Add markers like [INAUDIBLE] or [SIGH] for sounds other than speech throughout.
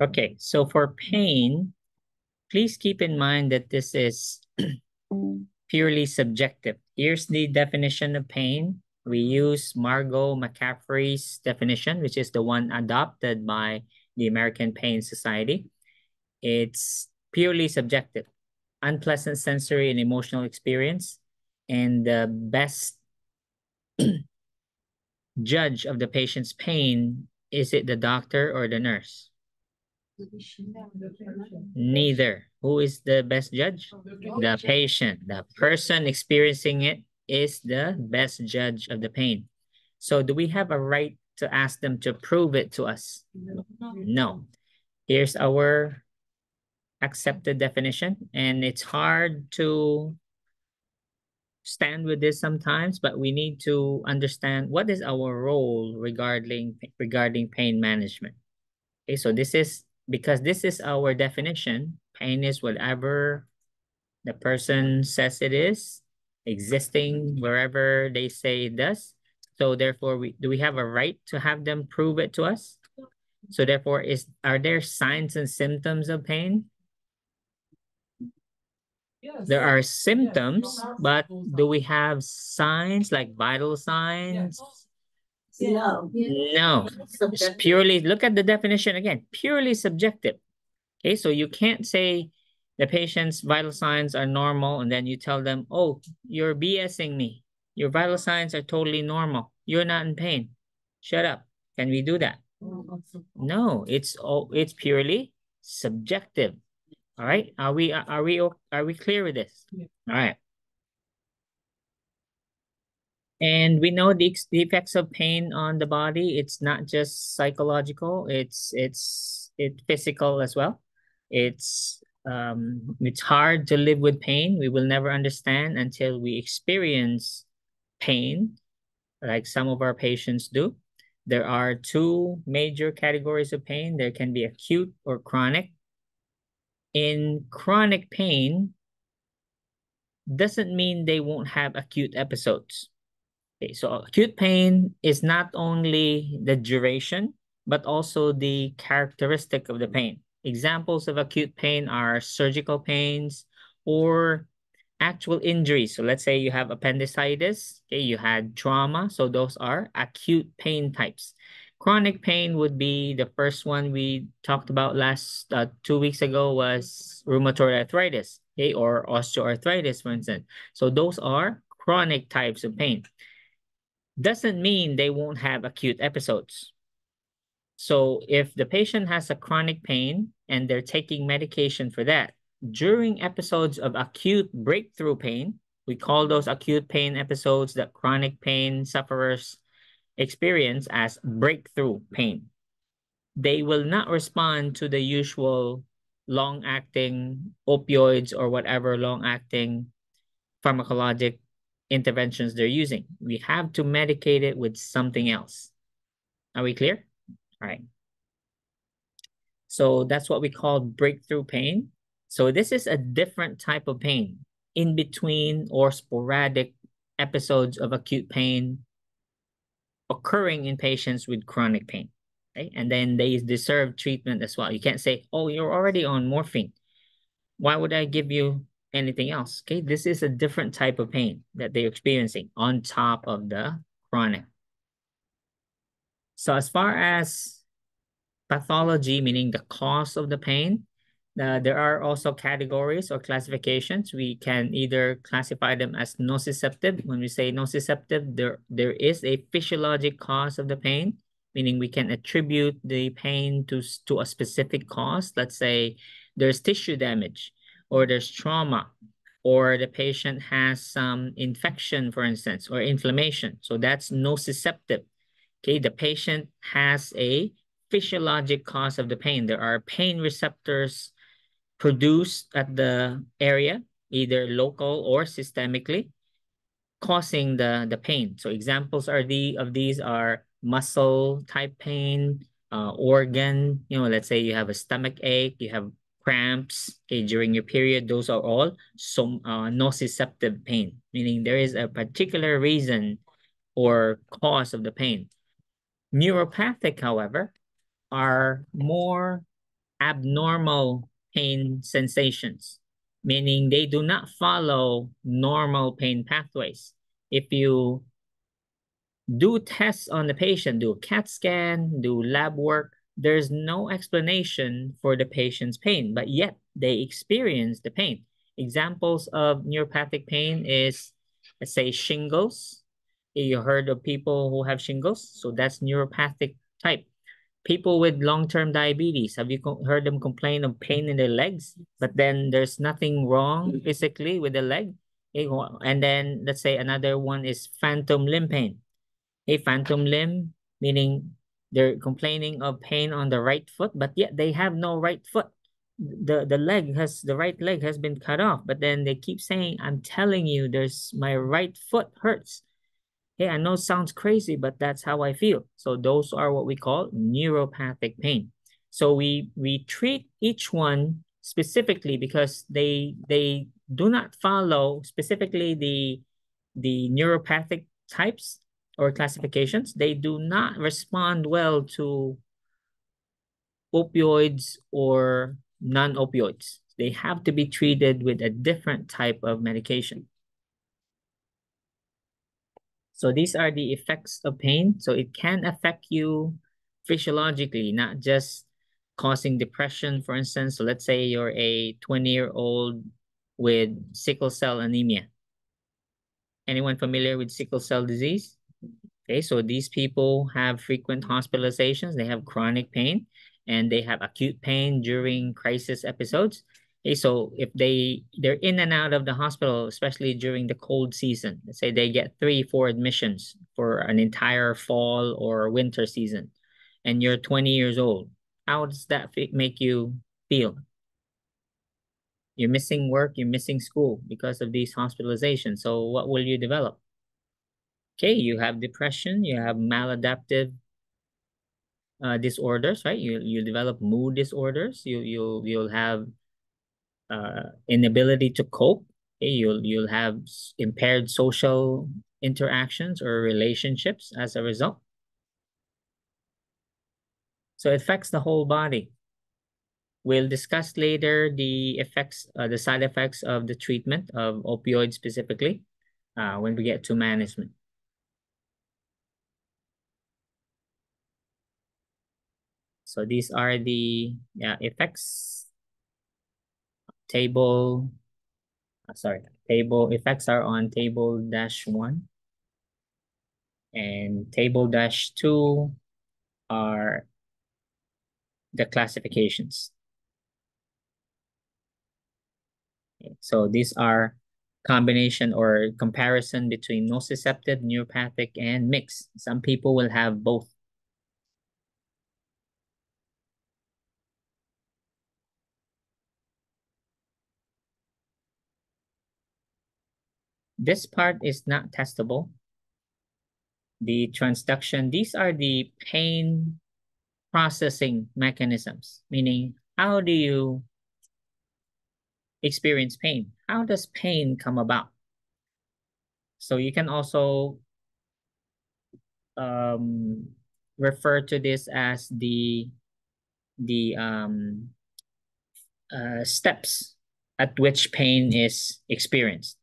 Okay, so for pain, please keep in mind that this is [CLEARS THROAT] purely subjective. Here's the definition of pain. We use Margo McCaffery's definition, which is the one adopted by the American Pain Society. It's purely subjective, unpleasant sensory and emotional experience. And the best [CLEARS THROAT] judge of the patient's pain, is it the doctor or the nurse? Neither. Who is the best judge? The patient. The person experiencing it is the best judge of the pain. So do we have a right to ask them to prove it to us? No. Here's our accepted definition. And it's hard to stand with this sometimes, but we need to understand what is our role regarding regarding pain management. Okay, so this is because this is our definition. Pain is whatever the person says it is, existing wherever they say it does. So therefore, we do we have a right to have them prove it to us? So therefore, is are there signs and symptoms of pain? There are symptoms, but do we have signs like vital signs? No. No, it's purely, look at the definition again, purely subjective. Okay, so you can't say the patient's vital signs are normal and then you tell them, oh, you're BSing me. Your vital signs are totally normal. You're not in pain. Shut up. Can we do that? No, it's all it's purely subjective. All right. Are we are we are we clear with this? Yeah. All right. And we know the, the effects of pain on the body. It's not just psychological. It's it's it physical as well. It's um it's hard to live with pain. We will never understand until we experience pain, like some of our patients do. There are two major categories of pain. There can be acute or chronic in chronic pain doesn't mean they won't have acute episodes. Okay, so acute pain is not only the duration, but also the characteristic of the pain. Examples of acute pain are surgical pains or actual injuries. So let's say you have appendicitis, okay, you had trauma. So those are acute pain types. Chronic pain would be the first one we talked about last uh, two weeks ago was rheumatoid arthritis, okay, or osteoarthritis, for instance. So those are chronic types of pain. Doesn't mean they won't have acute episodes. So if the patient has a chronic pain and they're taking medication for that, during episodes of acute breakthrough pain, we call those acute pain episodes that chronic pain sufferers experience as breakthrough pain. They will not respond to the usual long-acting opioids or whatever long-acting pharmacologic interventions they're using. We have to medicate it with something else. Are we clear? All right. So that's what we call breakthrough pain. So this is a different type of pain in between or sporadic episodes of acute pain occurring in patients with chronic pain. Okay? And then they deserve treatment as well. You can't say, oh, you're already on morphine. Why would I give you anything else? Okay, this is a different type of pain that they're experiencing on top of the chronic. So as far as pathology, meaning the cause of the pain, uh, there are also categories or classifications. We can either classify them as nociceptive. When we say nociceptive, there, there is a physiologic cause of the pain, meaning we can attribute the pain to, to a specific cause. Let's say there's tissue damage or there's trauma or the patient has some infection, for instance, or inflammation. So that's nociceptive. Okay, the patient has a physiologic cause of the pain. There are pain receptors produced at the area, either local or systemically, causing the, the pain. So examples are the of these are muscle type pain, uh, organ, you know, let's say you have a stomach ache, you have cramps okay, during your period, those are all some uh, nociceptive pain, meaning there is a particular reason or cause of the pain. Neuropathic, however, are more abnormal pain sensations, meaning they do not follow normal pain pathways. If you do tests on the patient, do a CAT scan, do lab work, there's no explanation for the patient's pain, but yet they experience the pain. Examples of neuropathic pain is, let's say, shingles. You heard of people who have shingles, so that's neuropathic type. People with long-term diabetes, have you heard them complain of pain in their legs? But then there's nothing wrong physically with the leg. And then let's say another one is phantom limb pain. A phantom limb, meaning they're complaining of pain on the right foot, but yet they have no right foot. The the leg has the right leg has been cut off, but then they keep saying, I'm telling you, there's my right foot hurts. Hey, I know sounds crazy, but that's how I feel. So those are what we call neuropathic pain. So we we treat each one specifically because they they do not follow specifically the the neuropathic types or classifications, they do not respond well to opioids or non-opioids. They have to be treated with a different type of medication. So these are the effects of pain. So it can affect you physiologically, not just causing depression, for instance. So let's say you're a 20-year-old with sickle cell anemia. Anyone familiar with sickle cell disease? Okay, so these people have frequent hospitalizations, they have chronic pain, and they have acute pain during crisis episodes. Okay, so if they they're in and out of the hospital, especially during the cold season, let's say they get three, four admissions for an entire fall or winter season, and you're 20 years old, how does that make you feel? You're missing work, you're missing school because of these hospitalizations. So what will you develop? Okay, you have depression, you have maladaptive uh, disorders, right? You you develop mood disorders. You you you'll have uh, inability to cope. Okay, you'll you'll have impaired social interactions or relationships as a result. So it affects the whole body. We'll discuss later the effects, uh, the side effects of the treatment of opioids specifically uh, when we get to management. So these are the yeah, effects table. Uh, sorry, table effects are on table dash one. And table dash two are the classifications. So these are combination or comparison between nociceptive, neuropathic, and mixed. Some people will have both This part is not testable. The transduction, these are the pain processing mechanisms, meaning how do you experience pain? How does pain come about? So you can also um, refer to this as the the um, uh, steps at which pain is experienced.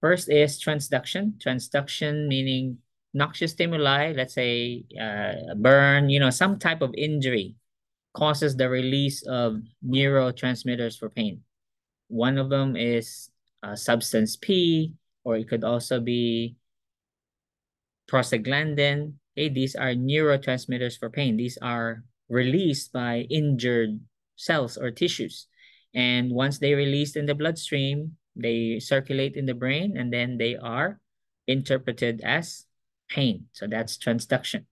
First is transduction. Transduction meaning noxious stimuli, let's say uh, burn, you know, some type of injury causes the release of neurotransmitters for pain. One of them is uh, substance P, or it could also be prostaglandin. Okay, these are neurotransmitters for pain. These are released by injured cells or tissues. And once they released in the bloodstream, they circulate in the brain and then they are interpreted as pain. So that's transduction.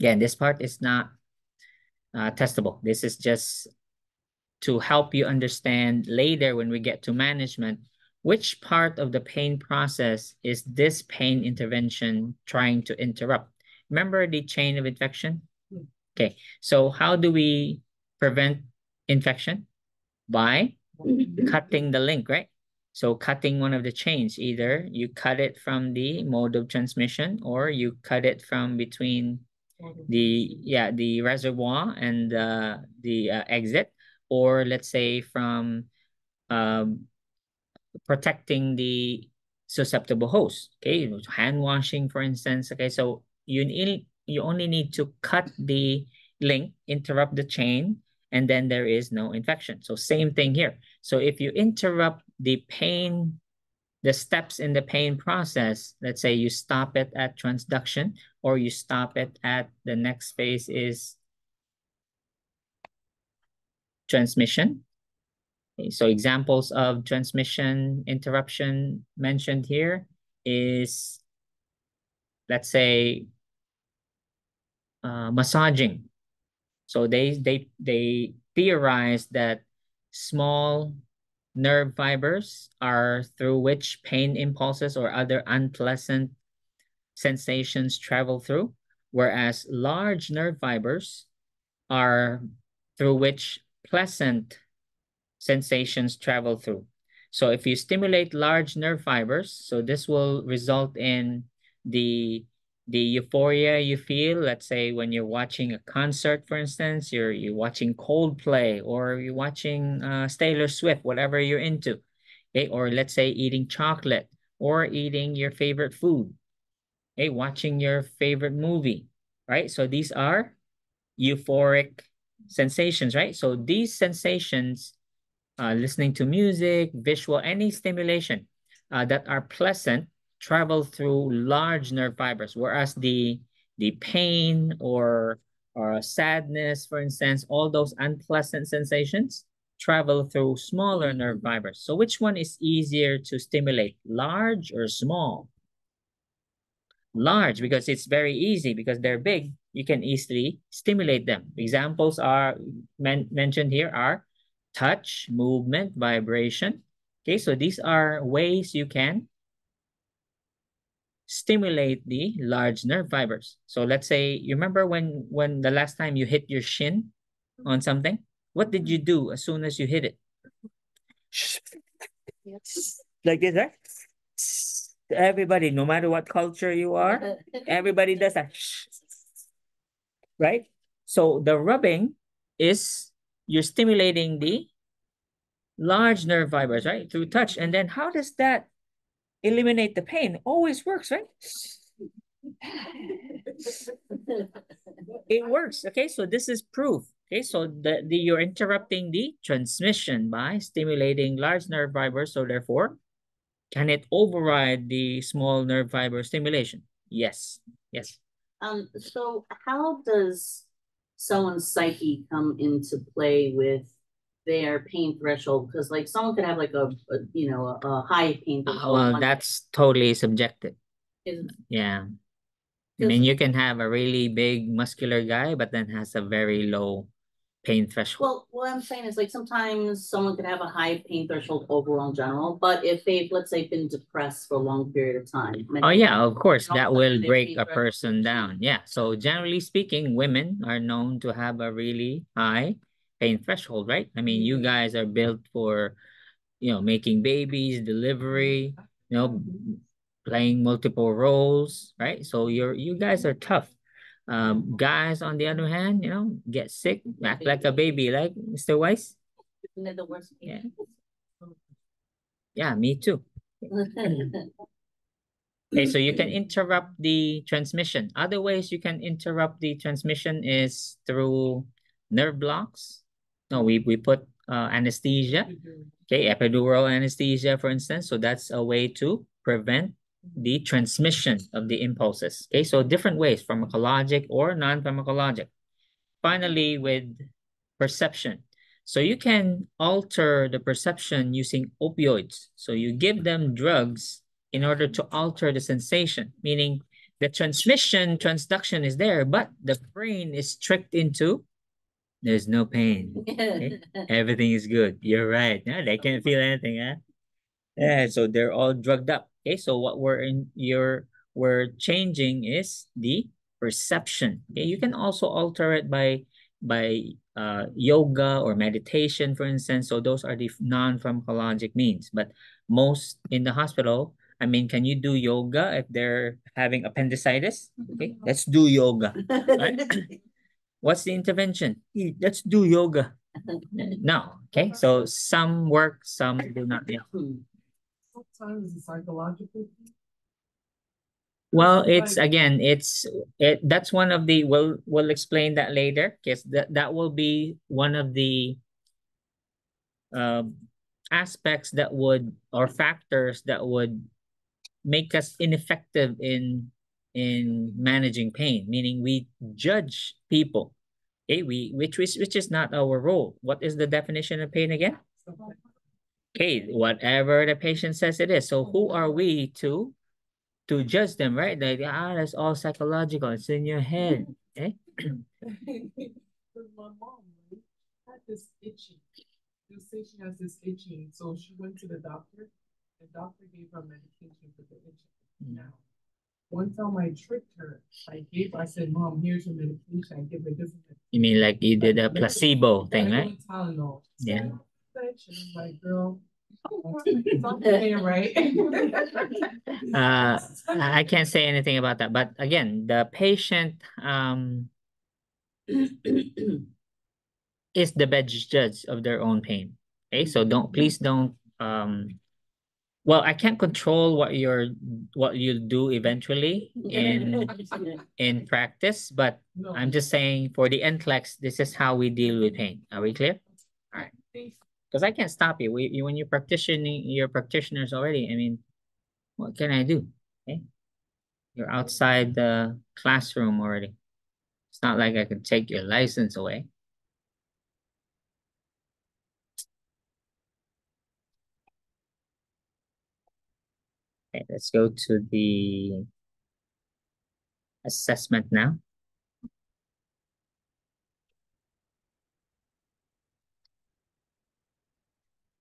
Again, this part is not uh, testable. This is just to help you understand later when we get to management, which part of the pain process is this pain intervention trying to interrupt? Remember the chain of infection? Okay, so how do we prevent infection? By cutting the link, right? So cutting one of the chains, either you cut it from the mode of transmission or you cut it from between the yeah the reservoir and uh, the uh, exit. Or let's say from um, protecting the susceptible host okay? Hand washing for instance okay? So you need you only need to cut the link interrupt the chain and then there is no infection so same thing here so if you interrupt the pain the steps in the pain process let's say you stop it at transduction or you stop it at the next phase is transmission. Okay, so examples of transmission interruption mentioned here is, let's say, uh, massaging. So they they they theorize that small nerve fibers are through which pain impulses or other unpleasant sensations travel through, whereas large nerve fibers are through which pleasant sensations travel through. So if you stimulate large nerve fibers, so this will result in the the euphoria you feel, let's say when you're watching a concert, for instance, you're you're watching Coldplay or you're watching uh, Taylor Swift, whatever you're into, okay? Or let's say eating chocolate or eating your favorite food hey, watching your favorite movie, right? So these are euphoric sensations, right? So these sensations, uh, listening to music, visual, any stimulation uh, that are pleasant travel through large nerve fibers, whereas the the pain or or sadness, for instance, all those unpleasant sensations travel through smaller nerve fibers. So which one is easier to stimulate, large or small? large because it's very easy because they're big. You can easily stimulate them. Examples are men mentioned here are touch, movement, vibration. Okay, so these are ways you can stimulate the large nerve fibers. So let's say you remember when when the last time you hit your shin on something? What did you do as soon as you hit it? Yes. Like this, right? everybody, no matter what culture you are, everybody does that. Right? So the rubbing is you're stimulating the large nerve fibers, right? Through touch. And then how does that eliminate the pain? Always works, right? it works. Okay, so this is proof. Okay, so the, the you're interrupting the transmission by stimulating large nerve fibers. So therefore, can it override the small nerve fiber stimulation? Yes. Yes. Um, so how does someone's psyche come into play with their pain threshold? Because like someone could have like a, a you know a, a high pain uh, threshold. well, that's totally subjective. Yeah. I mean, you can have a really big muscular guy, but then has a very low pain threshold? Well, what I'm saying is like sometimes someone could have a high pain threshold overall in general, but if they've, let's say, been depressed for a long period of time. Oh yeah, of course, that will break a person down. Yeah. So generally speaking, women are known to have a really high pain threshold, right? I mean, you mm-hmm. guys are built for, you know, making babies, delivery, you know, playing multiple roles, right? So you're you guys are tough. Um, guys, on the other hand, you know, get sick, act like a baby, like Mr. Weiss. the worst. Yeah. yeah, me too. [LAUGHS] okay, so you can interrupt the transmission. Other ways you can interrupt the transmission is through nerve blocks. No, we, we put uh, anesthesia, okay, epidural anesthesia, for instance. So that's a way to prevent the transmission of the impulses. Okay, so different ways, pharmacologic or non-pharmacologic. Finally, with perception. So you can alter the perception using opioids. So you give them drugs in order to alter the sensation, meaning the transmission, transduction is there, but the brain is tricked into there's no pain. Okay? [LAUGHS] Everything is good. You're right. Yeah, they can't feel anything. Huh? Yeah, so they're all drugged up. Okay, so what we're in your we're changing is the perception. Okay, you can also alter it by by uh, yoga or meditation, for instance. So those are the non-pharmacologic means. But most in the hospital, I mean, can you do yoga if they're having appendicitis? Okay, let's do yoga. Right? [LAUGHS] What's the intervention? Let's do yoga. [LAUGHS] No. Okay, so some work, some do not. Yeah. Sometimes it's psychological. Well, it's again, it's it that's one of the we'll we'll explain that later because that that will be one of the um aspects that would or factors that would make us ineffective in in managing pain, meaning we judge people. Okay, we which which which is not our role. What is the definition of pain again? Okay, whatever the patient says it is. So who are we to to judge them, right? Like, ah, that's all psychological. It's in your head. Eh? Cause my mom, right, had this itching. You say she has this itching, so she went to the doctor. The doctor gave her medication for the itching. Mm. Now, one time I tricked her. I gave, I said, "Mom, here's your medication." I give her this. You mean like you did a placebo thing, right? Tylenol. Yeah. Was like, girl. Something right. [LAUGHS] Uh, I I can't say anything about that. But again, the patient um [CLEARS THROAT] is the best judge of their own pain. Okay, so don't please don't um well, I can't control what you're what you do eventually in in practice, but No. I'm just saying for the NCLEX, this is how we deal with pain. Are we clear? Alright. Because I can't stop you. We, you when you're practicing, you're practitioners already. I mean, what can I do? Okay. You're outside the classroom already. It's not like I can take your license away. Okay, let's go to the assessment now.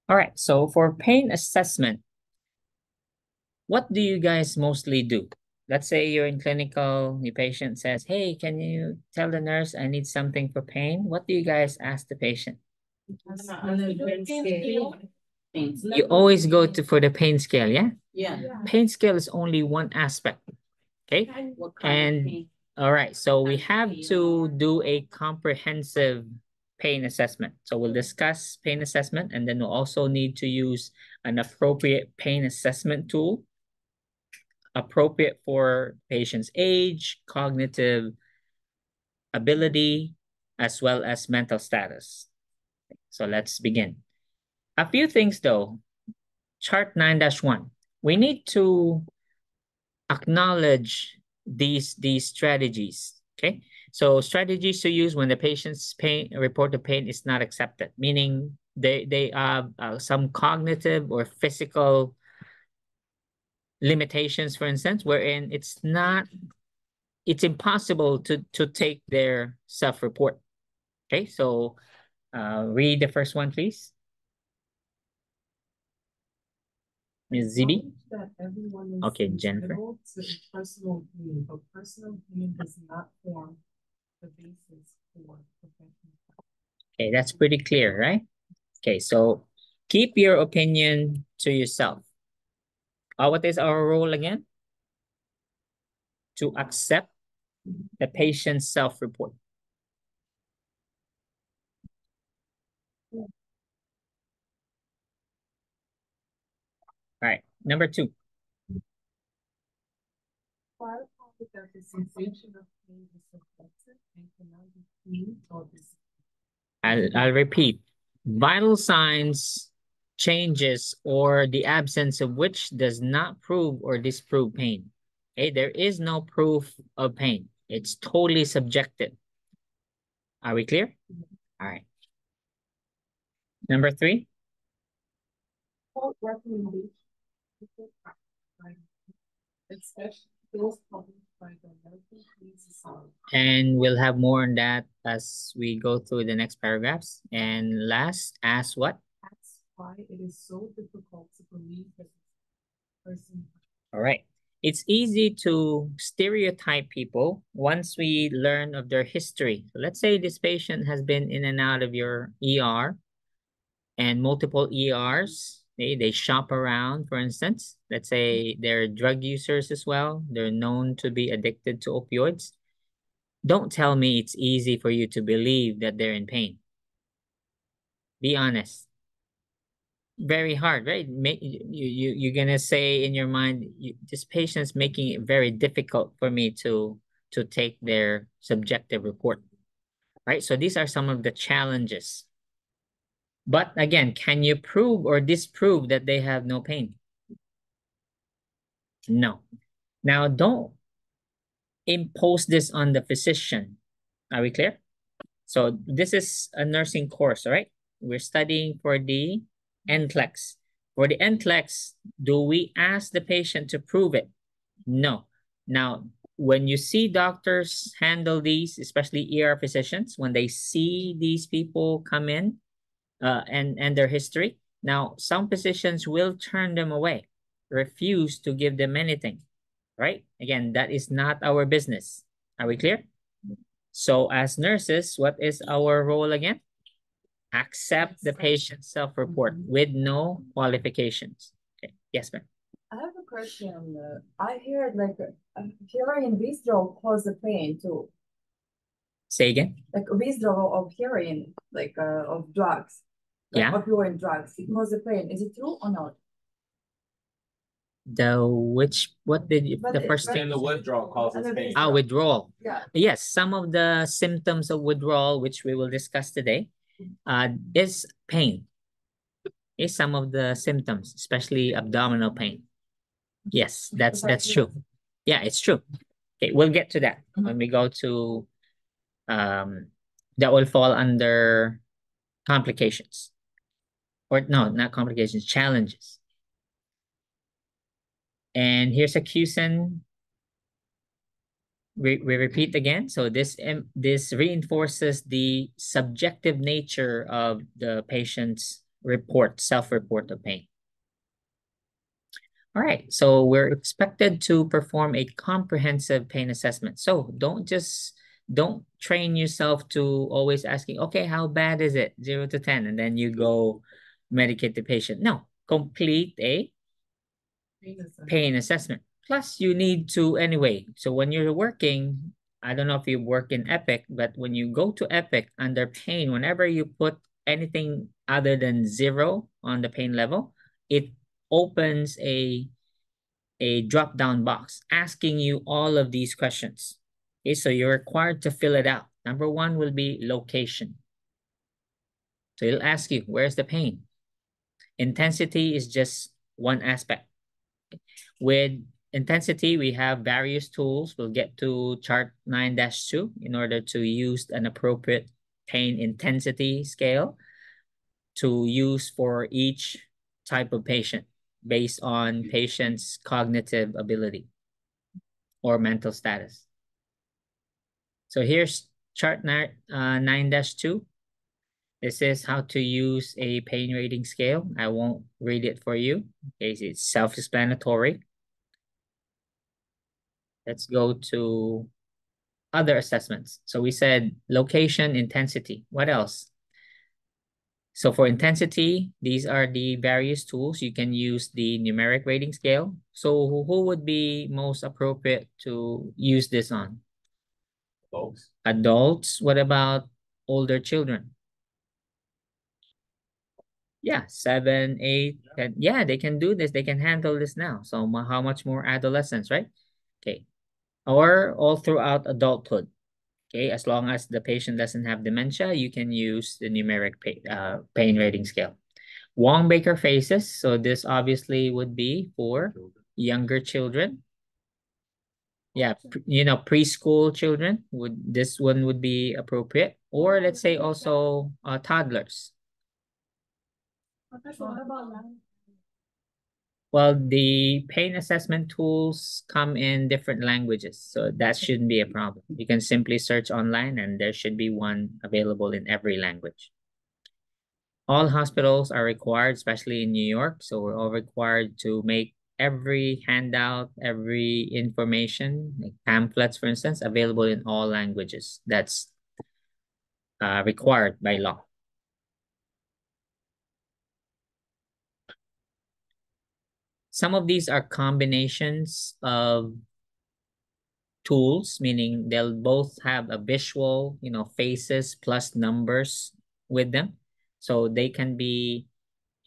All right, so for pain assessment, what do you guys mostly do? Let's say you're in clinical, the patient says, hey, can you tell the nurse I need something for pain? What do you guys ask the patient? You always go to for the pain scale, yeah? Yeah. Pain scale is only one aspect. Okay, What kind of And- pain? all right, so we have to do a comprehensive pain assessment. So we'll discuss pain assessment and then we'll also need to use an appropriate pain assessment tool appropriate for patient's age, cognitive ability, as well as mental status. So let's begin. A few things though. Chart 9-1. We need to acknowledge these these strategies. Okay. So strategies to use when the patient's pain report of pain is not accepted, meaning they they have uh, some cognitive or physical limitations, for instance, wherein it's not it's impossible to to take their self-report. Okay, so uh read the first one, please. Ms. Zibi. Acknowledge That everyone is Okay, Jennifer. personal but personal does not form the basis for professional. Okay, that's pretty clear, right? Okay, so keep your opinion to yourself. Uh, what is our role again? To accept the patient's self-report. All right, number two. I'll, I'll repeat. Vital signs, changes, or the absence of which does not prove or disprove pain. Okay, there is no proof of pain. It's totally subjective. Are we clear? All right. Number three, recommendation. And we'll have more on that as we go through the next paragraphs. And last, ask what? That's why it is so difficult to believe that this person. All right. It's easy to stereotype people once we learn of their history. So let's say this patient has been in and out of your ER and multiple ERs They, they shop around, for instance. Let's say they're drug users as well. They're known to be addicted to opioids. Don't tell me it's easy for you to believe that they're in pain. Be honest. Very hard, right? Make, you, you, you're going to say in your mind, you, this patient's making it very difficult for me to, to take their subjective report, right? So these are some of the challenges but again, can you prove or disprove that they have no pain? No. Now, don't impose this on the physician. Are we clear? So this is a nursing course, all right? We're studying for the NCLEX. For the NCLEX, do we ask the patient to prove it? No. Now, when you see doctors handle these, especially ER physicians, when they see these people come in, uh, and, and their history. Now, some physicians will turn them away, refuse to give them anything, right? Again, that is not our business. Are we clear? So as nurses, what is our role again? Accept the patient's self-report with no qualifications. Okay. Yes, ma'am. I have a question. Uh, I heard like uh, heroin withdrawal cause the pain too. Say again. Like withdrawal of heroin, like uh, of drugs yeah. opioid drugs. It causes the pain. Is it true or not? The which what did you, the first thing the withdrawal causes pain. Ah, withdrawal. Yeah. Yes, some of the symptoms of withdrawal, which we will discuss today, uh, is pain. Is some of the symptoms, especially abdominal pain. Yes, that's that's true. Yeah, it's true. Okay, we'll get to that mm -hmm. when we go to um that will fall under complications or no, not complications, challenges. And here's a QSEN. We, we repeat again. So this, this reinforces the subjective nature of the patient's report, self-report of pain. All right, so we're expected to perform a comprehensive pain assessment. So don't just don't train yourself to always asking, okay, how bad is it? Zero to 10. And then you go medicate the patient. No, complete a pain assessment. pain assessment. Plus, you need to anyway. So when you're working, I don't know if you work in Epic, but when you go to Epic under pain, whenever you put anything other than zero on the pain level, it opens a, a drop-down box asking you all of these questions. Okay, so you're required to fill it out. Number one will be location. So it'll ask you, where's the pain? Intensity is just one aspect. With intensity, we have various tools. We'll get to chart 9-2 in order to use an appropriate pain intensity scale to use for each type of patient based on patient's cognitive ability or mental status. So here's chart 9-2. Uh, This is how to use a pain rating scale. I won't read it for you. Okay, it's self-explanatory. Let's go to other assessments. So we said location, intensity. What else? So for intensity, these are the various tools. You can use the numeric rating scale. So who would be most appropriate to use this on? Adults. Adults. What about older children? Yeah, seven, eight, ten. Yeah, they can do this. They can handle this now. So how much more adolescents, right? Okay. Or all throughout adulthood. Okay, as long as the patient doesn't have dementia, you can use the numeric pain, uh, pain rating scale. Wong-Baker faces. So this obviously would be for younger children. Yeah, you know, preschool children would this one would be appropriate. Or let's say also uh, toddlers. Well, the pain assessment tools come in different languages, so that shouldn't be a problem. You can simply search online and there should be one available in every language. All hospitals are required, especially in New York, so we're all required to make every handout, every information, like pamphlets, for instance, available in all languages. That's uh, required by law. Some of these are combinations of tools, meaning they'll both have a visual, you know, faces plus numbers with them. So they can be,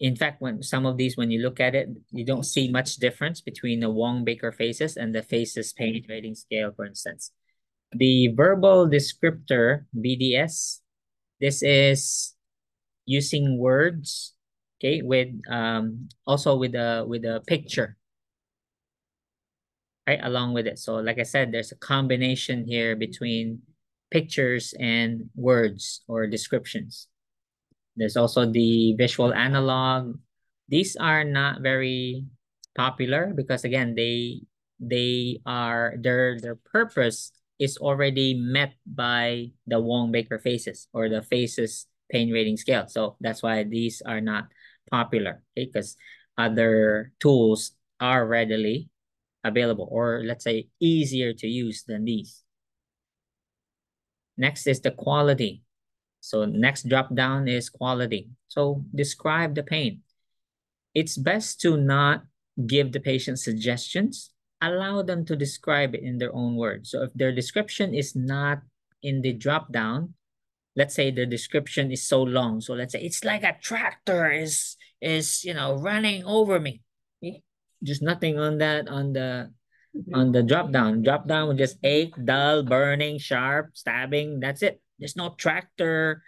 in fact, when some of these, when you look at it, you don't see much difference between the Wong Baker faces and the faces pain rating scale, for instance. The verbal descriptor, VDS, this is using words, okay, with um also with a with a picture. Right along with it. So like i said there's a combination here between pictures and words or descriptions. There's also the visual analog. These are not very popular because again they they are their their purpose is already met by the Wong Baker faces or the faces pain rating scale. So that's why these are not popular okay because other tools are readily available or let's say easier to use than these. Next is the quality. So next drop down is quality. So describe the pain. It's best to not give the patient suggestions. Allow them to describe it in their own words. So if their description is not in the drop down, let's say the description is so long. So let's say it's like a tractor is is you know running over me eh? just nothing on that on the mm-hmm. on the drop down. Drop down with just ache, dull, burning, sharp, stabbing. That's it. There's no tractor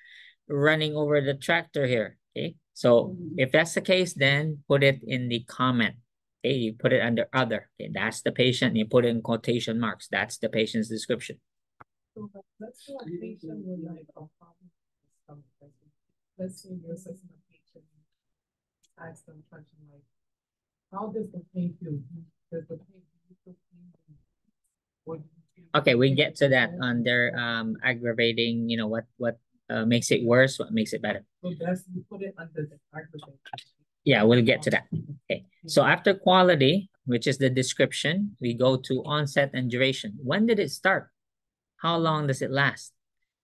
running over the tractor here. Okay. So mm-hmm. if that's the case, then put it in the comment. Okay, you put it under other. Okay, that's the patient. You put it in quotation marks. That's the patient's description. So let's say a patient with like a problem with stomach pressure. Let's say you're assessing a patient, ask them question like, how does the pain feel? Does the pain feel pain? Okay, we get to that under um aggravating, you know, what what uh, makes it worse, what makes it better. So that's, you put it under the aggravation. Yeah, we'll get to that. Okay. So after quality, which is the description, we go to onset and duration. When did it start? How long does it last?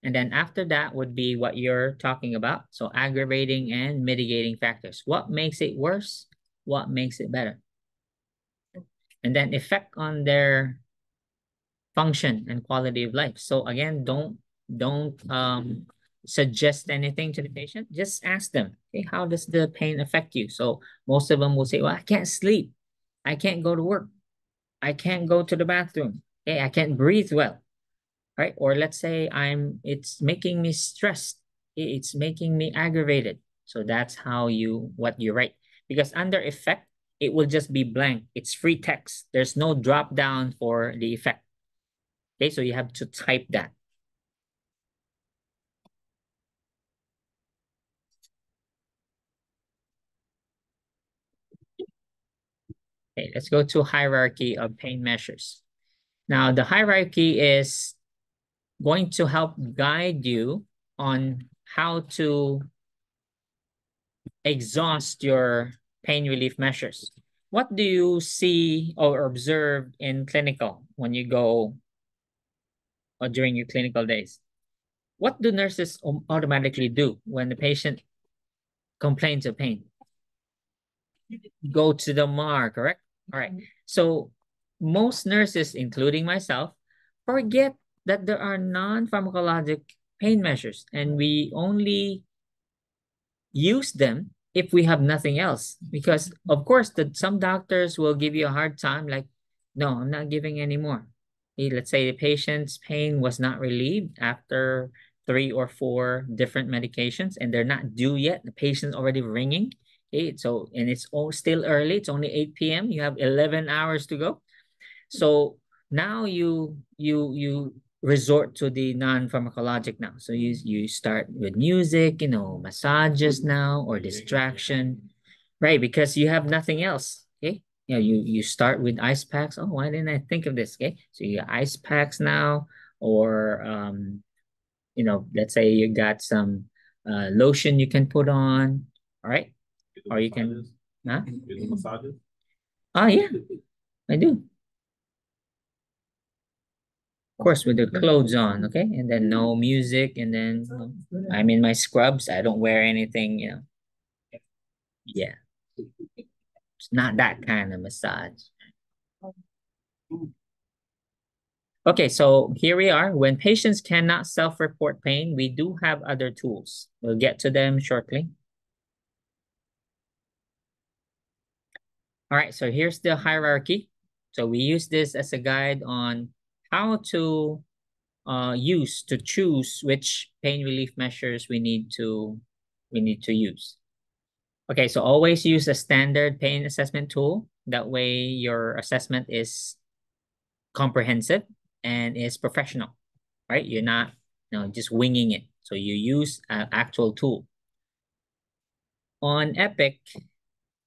And then after that would be what you're talking about. So aggravating and mitigating factors. What makes it worse? What makes it better? And then effect on their function and quality of life. So again, don't don't um suggest anything to the patient. Just ask them, okay, how does the pain affect you? So most of them will say, well, I can't sleep. I can't go to work. I can't go to the bathroom. Okay, I can't breathe well. Right? Or let's say I'm it's making me stressed. It's making me aggravated. So that's how you what you write. Because under effect, it will just be blank. It's free text. There's no drop down for the effect. Okay, so you have to type that. Okay, let's go to hierarchy of pain measures. Now, the hierarchy is going to help guide you on how to exhaust your pain relief measures. What do you see or observe in clinical when you go or during your clinical days? What do nurses automatically do when the patient complains of pain? Go to the MAR, correct? All right. Mm-hmm. So most nurses, including myself, forget that there are non-pharmacologic pain measures and we only use them if we have nothing else. Because of course, that some doctors will give you a hard time, like, no, I'm not giving anymore. Let's say the patient's pain was not relieved after three or four different medications and they're not due yet. The patient's already ringing. Okay, so and it's all still early. It's only 8 p.m. You have 11 hours to go. So now you you you resort to the non-pharmacologic now. So you you start with music, you know, massages now or distraction, right? Because you have nothing else. Okay, you know, you you start with ice packs. Oh, why didn't I think of this? Okay, so you got ice packs now, or um, you know, let's say you got some uh lotion you can put on. All right, or you can, massages? huh? You massages? Oh yeah, I do. Of course, with the clothes on, okay? And then no mm-hmm. music, and then you know, Sounds good. I'm in my scrubs. I don't wear anything, you know. Yeah. It's not that kind of massage. Okay, so here we are. When patients cannot self-report pain, we do have other tools. We'll get to them shortly. All right, so here's the hierarchy. So we use this as a guide on how to uh, use to choose which pain relief measures we need to we need to use. Okay, so always use a standard pain assessment tool. That way your assessment is comprehensive and is professional, right? You're not you know, just winging it. So you use an actual tool. On Epic,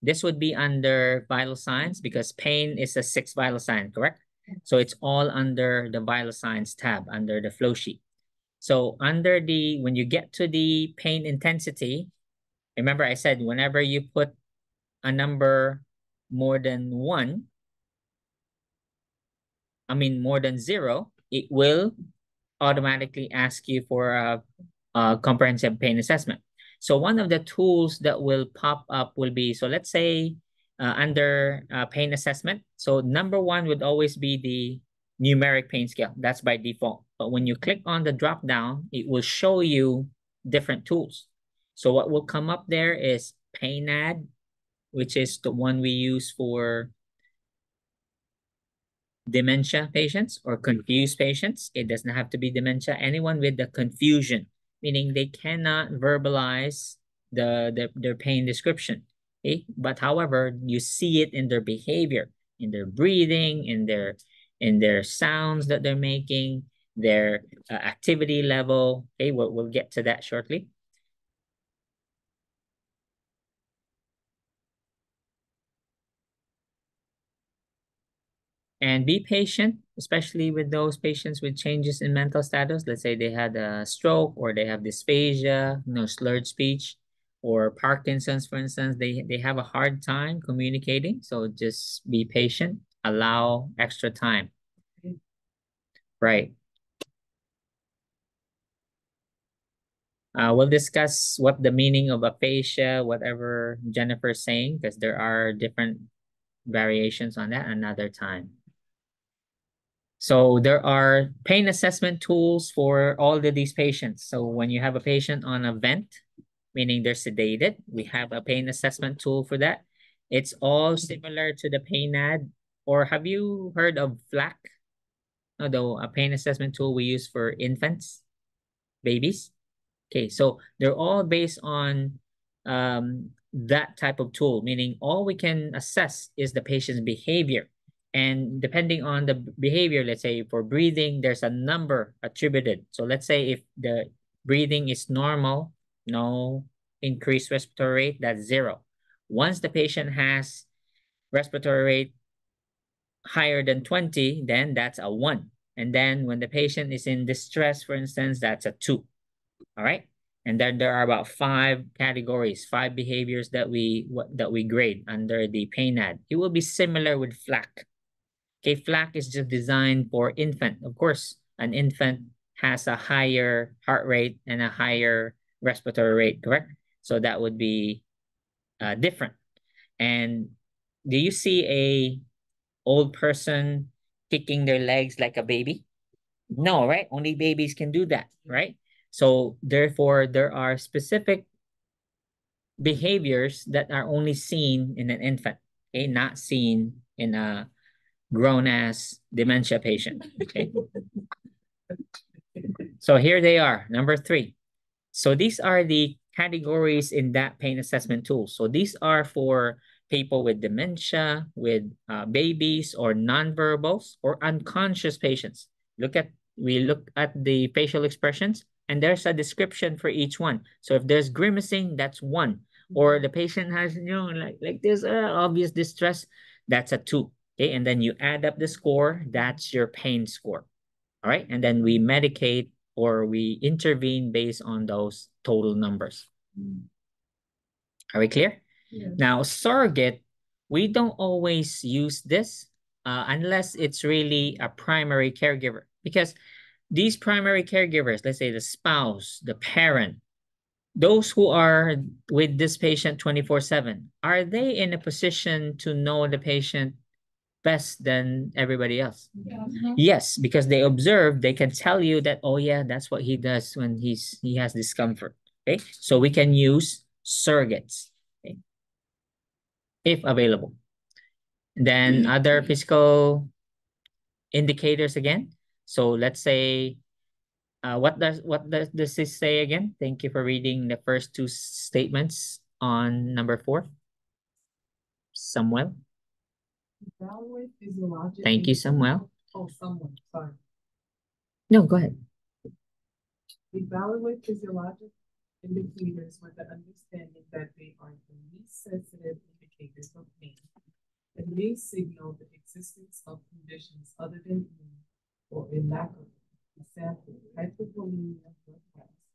this would be under vital signs because pain is a six vital sign, correct? So it's all under the signs tab under the flow sheet. So under the, when you get to the pain intensity, remember I said whenever you put a number more than one, I mean more than zero, it will automatically ask you for a, a comprehensive pain assessment. So one of the tools that will pop up will be, so let's say uh, under uh, pain assessment. So number one would always be the numeric pain scale. That's by default. But when you click on the drop down, it will show you different tools. So what will come up there is PainAD, which is the one we use for dementia patients or confused patients. It doesn't have to be dementia. Anyone with the confusion, meaning they cannot verbalize the, the their pain description. Okay? But however, you see it in their behavior, in their breathing, in their in their sounds that they're making, their uh, activity level. Okay, we'll, we'll get to that shortly. And be patient, especially with those patients with changes in mental status. Let's say they had a stroke or they have dysphagia, you know, slurred speech or Parkinson's, for instance, they, they have a hard time communicating. So just be patient, allow extra time. Right. Uh, we'll discuss what the meaning of aphasia, whatever Jennifer's saying, because there are different variations on that another time. So there are pain assessment tools for all of these patients. So when you have a patient on a vent, meaning they're sedated. We have a pain assessment tool for that. It's all similar to the pain PainAD. Or have you heard of FLACC? Although a pain assessment tool we use for infants, babies. Okay, so they're all based on um, that type of tool, meaning all we can assess is the patient's behavior. And depending on the behavior, let's say for breathing, there's a number attributed. So let's say if the breathing is normal, no increased respiratory rate, that's zero. Once the patient has respiratory rate higher than 20, then that's a one. And then when the patient is in distress, for instance, that's a two. All right. And then there are about five categories, five behaviors that we that we grade under the PainAD. It will be similar with FLACC. Okay, FLACC is just designed for infant. Of course, an infant has a higher heart rate and a higher respiratory rate, correct? So that would be uh, different. And do you see a old person kicking their legs like a baby? No, right? Only babies can do that, right? So therefore, there are specific behaviors that are only seen in an infant, okay, not seen in a grown-ass dementia patient, okay? [LAUGHS] so here they are, number three. So these are the categories in that pain assessment tool. So these are for people with dementia, with uh, babies or nonverbals or unconscious patients. Look at, we look at the facial expressions and there's a description for each one. So if there's grimacing, that's one. Or the patient has, you know, like, like this uh, obvious distress, that's a two. Okay, and then you add up the score, that's your pain score. All right, and then we medicate or we intervene based on those total numbers. Are we clear? Yeah. Now, surrogate, we don't always use this uh, unless it's really a primary caregiver because these primary caregivers, let's say the spouse, the parent, those who are with this patient 24 7 are they in a position to know the patient best than everybody else yes because they observe they can tell you that oh yeah that's what he does when he's he has discomfort okay so we can use surrogates okay? if available then other physical indicators again so let's say uh, what does what does, does this say again? Thank you for reading the first two statements on number four. Samuel. Evaluate physiologic. Thank you, Samuel. Oh, someone, sorry. No, go ahead. Evaluate physiologic indicators with the understanding that they are the least sensitive indicators of pain. And may signal the existence of conditions other than pain or a lack of Example, hypervolemia blood tests.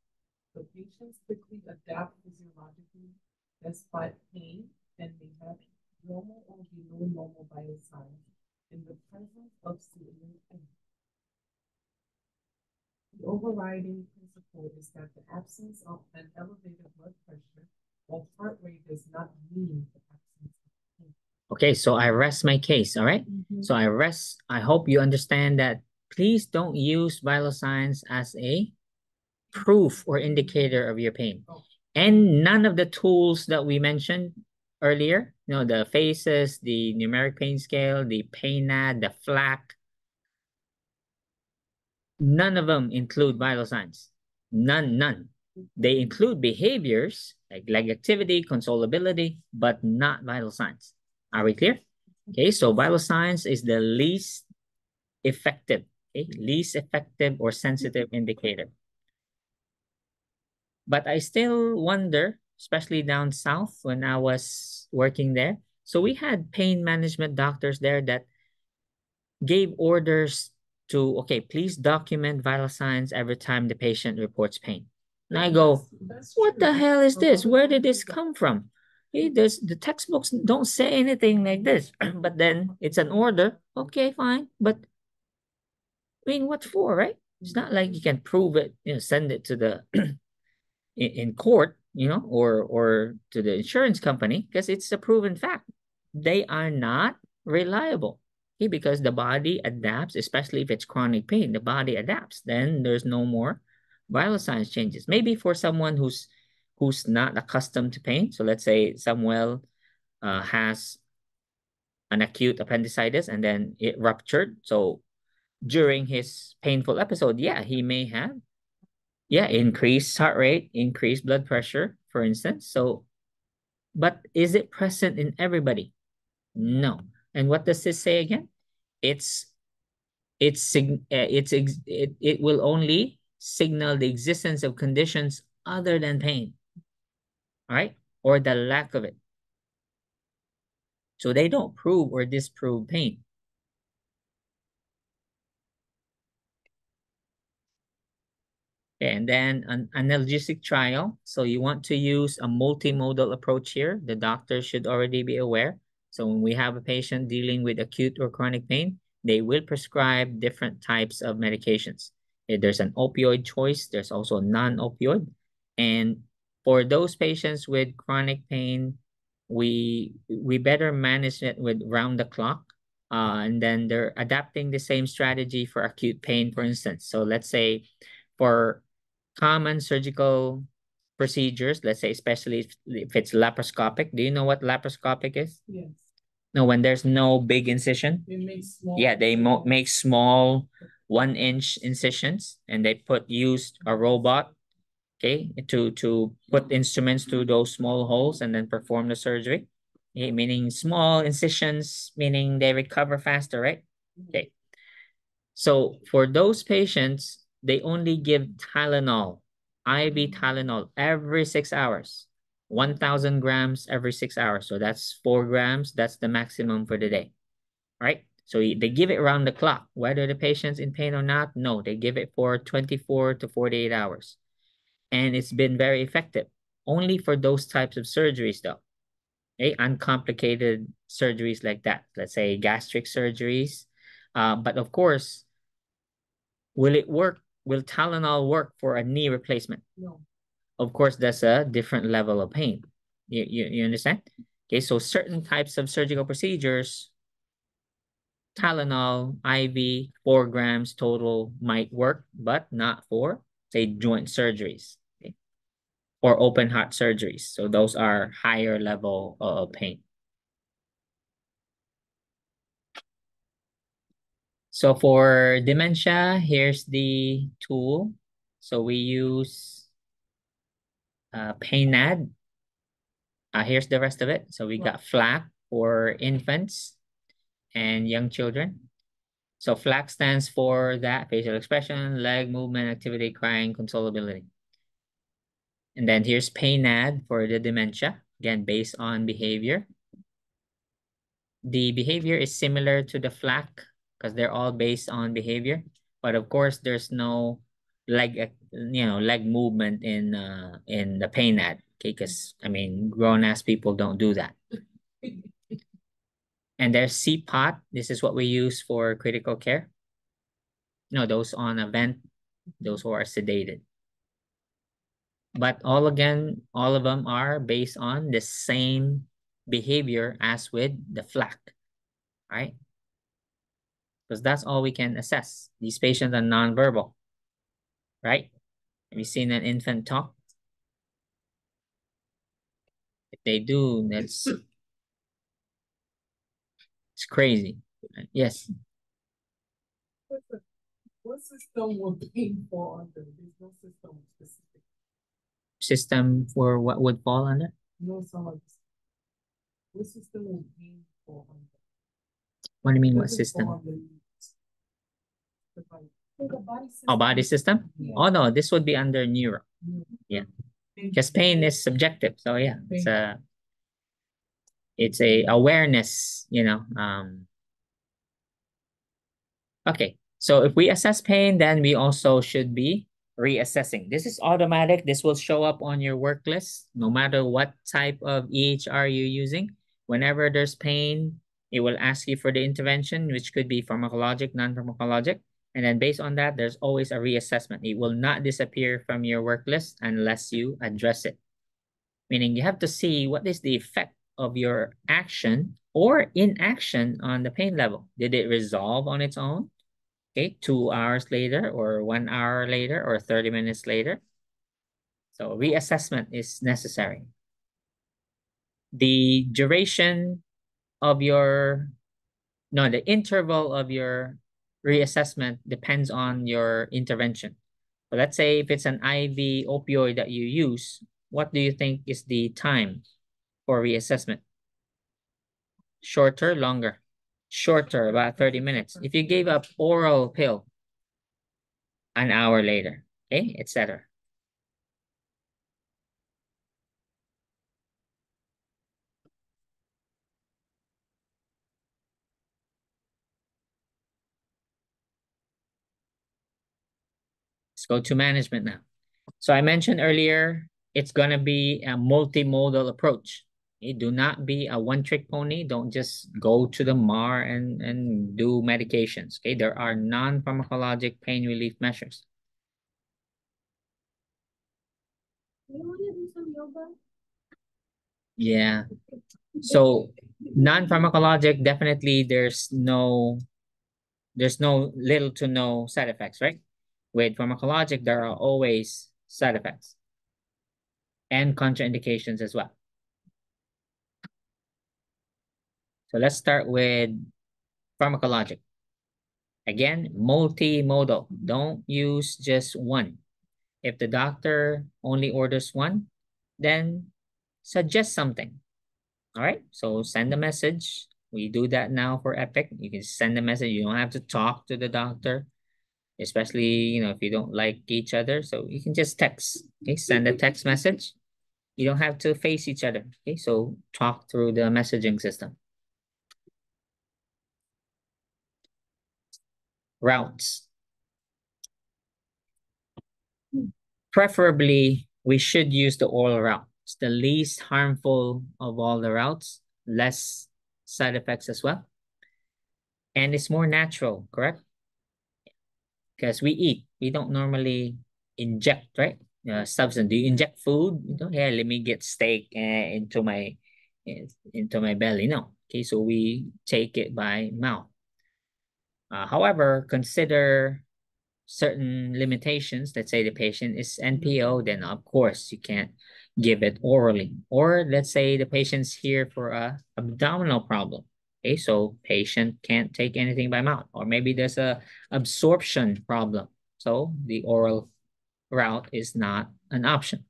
The patients quickly adapt physiologically despite pain and may have normal or below normal vital signs in the presence of pain. The overriding principle is that the absence of an elevated blood pressure or heart rate does not mean the absence of pain. Okay, so I rest my case, all right? Mm-hmm. So I rest, I hope you understand that please don't use vital signs as a proof or indicator of your pain. And none of the tools that we mentioned earlier, you know, the FACES, the numeric pain scale, the PAINAD, the FLACC, none of them include vital signs. None, none. They include behaviors like leg activity, consolability, but not vital signs. Are we clear? Okay, so vital signs is the least effective okay? least effective or sensitive indicator. But I still wonder, especially down south when I was working there. So we had pain management doctors there that gave orders to, okay, please document vital signs every time the patient reports pain. And I go, what the hell is this? Where did this come from? There's, the textbooks don't say anything like this. [CLEARS THROAT] but then it's an order. Okay, fine. But I mean, what for, right? It's not like you can prove it, you know, send it to the [CLEARS THROAT] in, in court, you know, or or to the insurance company because it's a proven fact. They are not reliable. Okay, because the body adapts, especially if it's chronic pain, the body adapts. Then there's no more vital signs changes. Maybe for someone who's who's not accustomed to pain. So let's say Samuel uh, has an acute appendicitis and then it ruptured. So during his painful episode, yeah, he may have, yeah, increased heart rate, increased blood pressure, for instance. So, but is it present in everybody? No. And what does this say again? It's, it's, uh, it's, it, it will only signal the existence of conditions other than pain, right? Or the lack of it. So they don't prove or disprove pain. And then an analgesic trial. So you want to use a multimodal approach here. The doctor should already be aware. So when we have a patient dealing with acute or chronic pain, they will prescribe different types of medications. There's an opioid choice. There's also non-opioid. And for those patients with chronic pain, we we better manage it with round the clock. Uh, and then they're adapting the same strategy for acute pain, for instance. So let's say for common surgical procedures, let's say especially if, if it's laparoscopic. Do you know what laparoscopic is? Yes. No, when there's no big incision. It makes small. Yeah, they mo make small one inch incisions and they put used a robot, okay, to, to put instruments through those small holes and then perform the surgery. Okay, meaning small incisions, meaning they recover faster, right? Mm-hmm. Okay. So for those patients, they only give Tylenol, IV Tylenol every six hours, 1,000 grams every six hours. So that's four grams. That's the maximum for the day, right? So they give it around the clock, whether the patient's in pain or not. No, they give it for 24 to 48 hours. And it's been very effective only for those types of surgeries though. Okay? Uncomplicated surgeries like that, let's say gastric surgeries. Uh, but of course, will it work will Tylenol work for a knee replacement? No. of course, that's a different level of pain. You, you, you understand? Okay, so certain types of surgical procedures, Tylenol, IV, four grams total might work, but not for, say, joint surgeries okay? or open heart surgeries. So those are higher level of pain. So for dementia, here's the tool. So we use uh, PainAD. Uh, here's the rest of it. So we got FLACC for infants and young children. So FLACC stands for that facial expression, leg movement, activity, crying, consolability. And then here's PainAD for the dementia, again, based on behavior. The behavior is similar to the FLACC because they're all based on behavior. But of course, there's no leg, you know, leg movement in uh, in the PainAD. Okay, because I mean, grown ass people don't do that. [LAUGHS] And there's CPOT. This is what we use for critical care. No, those on a vent, those who are sedated. But all again, all of them are based on the same behavior as with the FLACC, right? Because that's all we can assess. These patients are nonverbal, right? Have you seen an infant talk? If they do, that's [CLEARS THROAT] it's crazy. Yes. What system pain fall under? There's no system specific. System for what would fall under? No solid. What system pain fall under? What do you mean, what system? fall under the body? Oh, body system? Yeah. Oh, no, this would be under neuro. Yeah. Because pain is subjective. So yeah, it's a it's a awareness, you know. Um okay. So if we assess pain, then we also should be reassessing. This is automatic. This will show up on your work list, no matter what type of EHR you're using. Whenever there's pain, it will ask you for the intervention, which could be pharmacologic, non-pharmacologic. And then based on that, there's always a reassessment. It will not disappear from your work list unless you address it. Meaning you have to see what is the effect of your action or inaction on the pain level. Did it resolve on its own? Okay, two hours later or one hour later or 30 minutes later. So reassessment is necessary. The duration of your, no, the interval of your reassessment depends on your intervention. So let's say if it's an IV opioid that you use, what do you think is the time for reassessment? Shorter, longer? Shorter, about 30 minutes. If you gave up oral pill, an hour later, okay, etc. Let's go to management now. So I mentioned earlier, it's gonna be a multimodal approach. Okay, do not be a one-trick pony. Don't just go to the MAR and, and do medications. Okay, there are non-pharmacologic pain relief measures. You wanna do some yoga? Yeah. So non-pharmacologic, definitely there's no there's no little to no side effects, right? With pharmacologic, there are always side effects and contraindications as well. So let's start with pharmacologic. Again, multimodal. Don't use just one. If the doctor only orders one, then suggest something. All right, so send a message. We do that now for Epic. You can send a message. You don't have to talk to the doctor, especially, you know, if you don't like each other. So you can just text, okay? Send a text message. You don't have to face each other, okay? So talk through the messaging system. Routes. Preferably, we should use the oral route. It's the least harmful of all the routes, less side effects as well. And it's more natural, correct? Because we eat, we don't normally inject, right? uh, substance. Do you inject food? You know, yeah, let me get steak uh, into my into my belly. No. Okay, so we take it by mouth. Uh, however, consider certain limitations. Let's say the patient is NPO, then of course you can't give it orally. Or let's say the patient's here for a abdominal problem. Okay, so patient can't take anything by mouth, or maybe there's a absorption problem. So the oral route is not an option.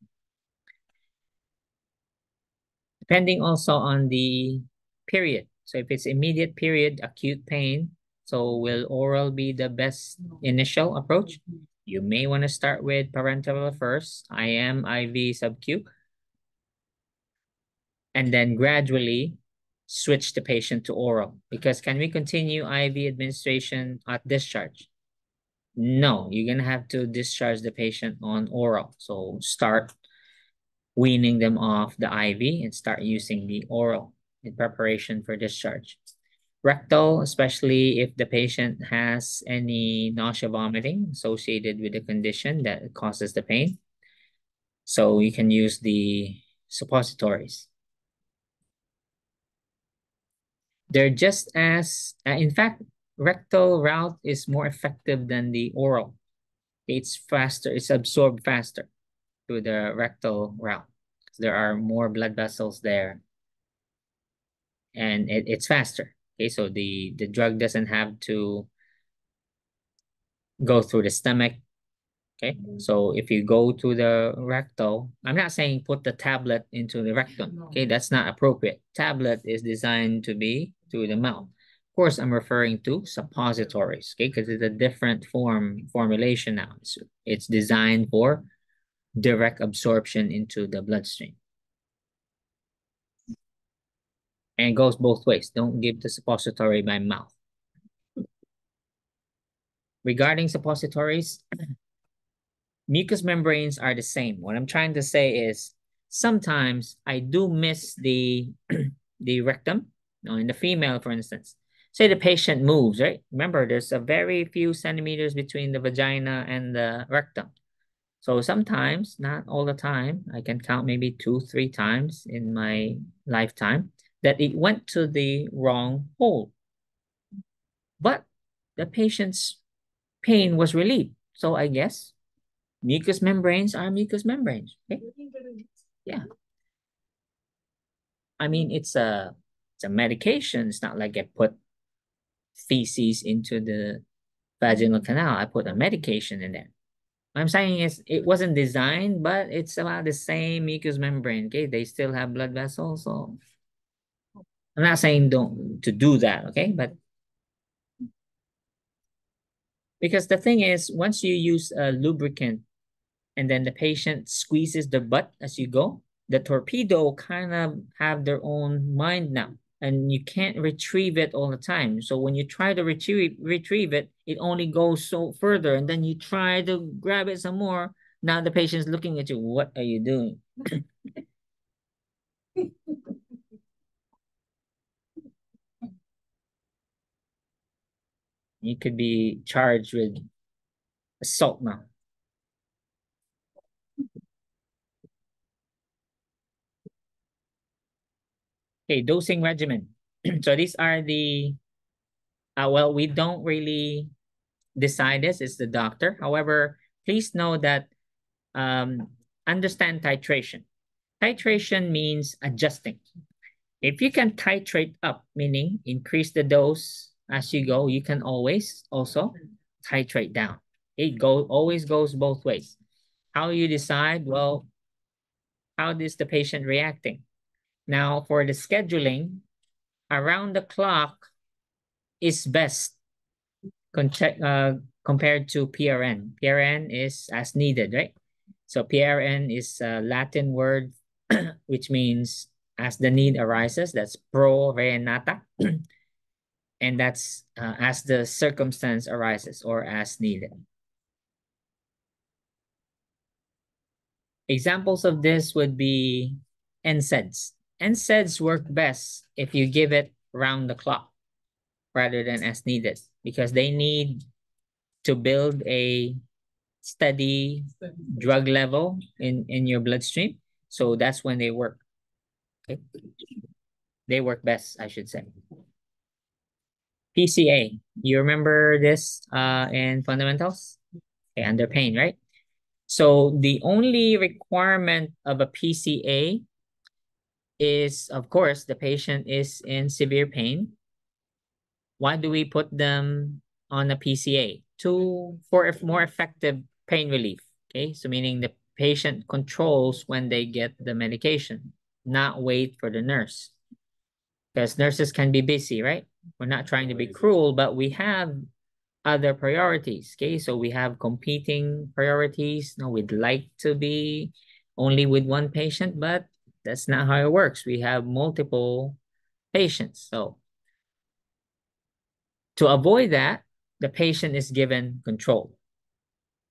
Depending also on the period. So if it's immediate period, acute pain, so will oral be the best initial approach? You may want to start with parenteral first, IM, IV, sub-Q. And then gradually switch the patient to oral. Because can we continue IV administration at discharge? No, you're going to have to discharge the patient on oral. So start weaning them off the IV and start using the oral in preparation for discharge. Rectal, especially if the patient has any nausea vomiting associated with the condition that causes the pain. So you can use the suppositories. They're just as, uh, in fact, rectal route is more effective than the oral. It's faster, it's absorbed faster through the rectal route. There are more blood vessels there and it, it's faster. Okay, so the, the drug doesn't have to go through the stomach. Okay, so if you go to the rectal, I'm not saying put the tablet into the rectum. Okay, that's not appropriate. Tablet is designed to be through the mouth. Of course, I'm referring to suppositories, okay, because it's a different form formulation now. So it's designed for direct absorption into the bloodstream. And goes both ways. Don't give the suppository by mouth. Regarding suppositories, [CLEARS THROAT] mucous membranes are the same. What I'm trying to say is sometimes I do miss the, [CLEARS THROAT] the rectum. Know, in the female, for instance, say the patient moves, right? Remember, there's a very few centimeters between the vagina and the rectum. So sometimes, not all the time, I can count maybe two, three times in my lifetime that it went to the wrong hole. But the patient's pain was relieved. So I guess mucous membranes are mucous membranes. Okay? Yeah. I mean, it's a a medication. It's not like I put feces into the vaginal canal. I put a medication in there. What I'm saying is it wasn't designed, but it's about the same mucous membrane. Okay, they still have blood vessels, so I'm not saying don't to do that, okay? But because the thing is, once you use a lubricant and then the patient squeezes the butt as you go, the torpedo kind of have their own mind now and you can't retrieve it all the time. So when you try to retrieve retrieve it, it only goes so further and then you try to grab it some more. Now the patient's looking at you, what are you doing? [LAUGHS] you could be charged with assault now. Okay, dosing regimen. [CLEARS THROAT] so these are the, uh, well, we don't really decide this, it's the doctor. However, please know that um, understand titration. Titration means adjusting. If you can titrate up, meaning increase the dose as you go, you can always also titrate down. It go always goes both ways. How you decide? Well, how is the patient reacting? Now, for the scheduling, around the clock is best uh, compared to PRN. PRN is as needed, right? So PRN is a Latin word [CLEARS THROAT] which means as the need arises. That's pro re nata. [CLEARS THROAT] and that's uh, as the circumstance arises or as needed. Examples of this would be NSAIDs. NSAIDs work best if you give it round the clock rather than as needed because they need to build a steady drug level in, in your bloodstream. So that's when they work. Okay. They work best, I should say. PCA, you remember this uh in fundamentals? Okay, under pain, right? So the only requirement of a PCA is, of course, the patient is in severe pain. Why do we put them on a PCA? To for a more effective pain relief. Okay, so meaning the patient controls when they get the medication, not wait for the nurse. Because nurses can be busy, right? We're not trying to be cruel, but we have other priorities. Okay, so we have competing priorities. No, we'd like to be only with one patient, but that's not how it works. We have multiple patients. So to avoid that, the patient is given control.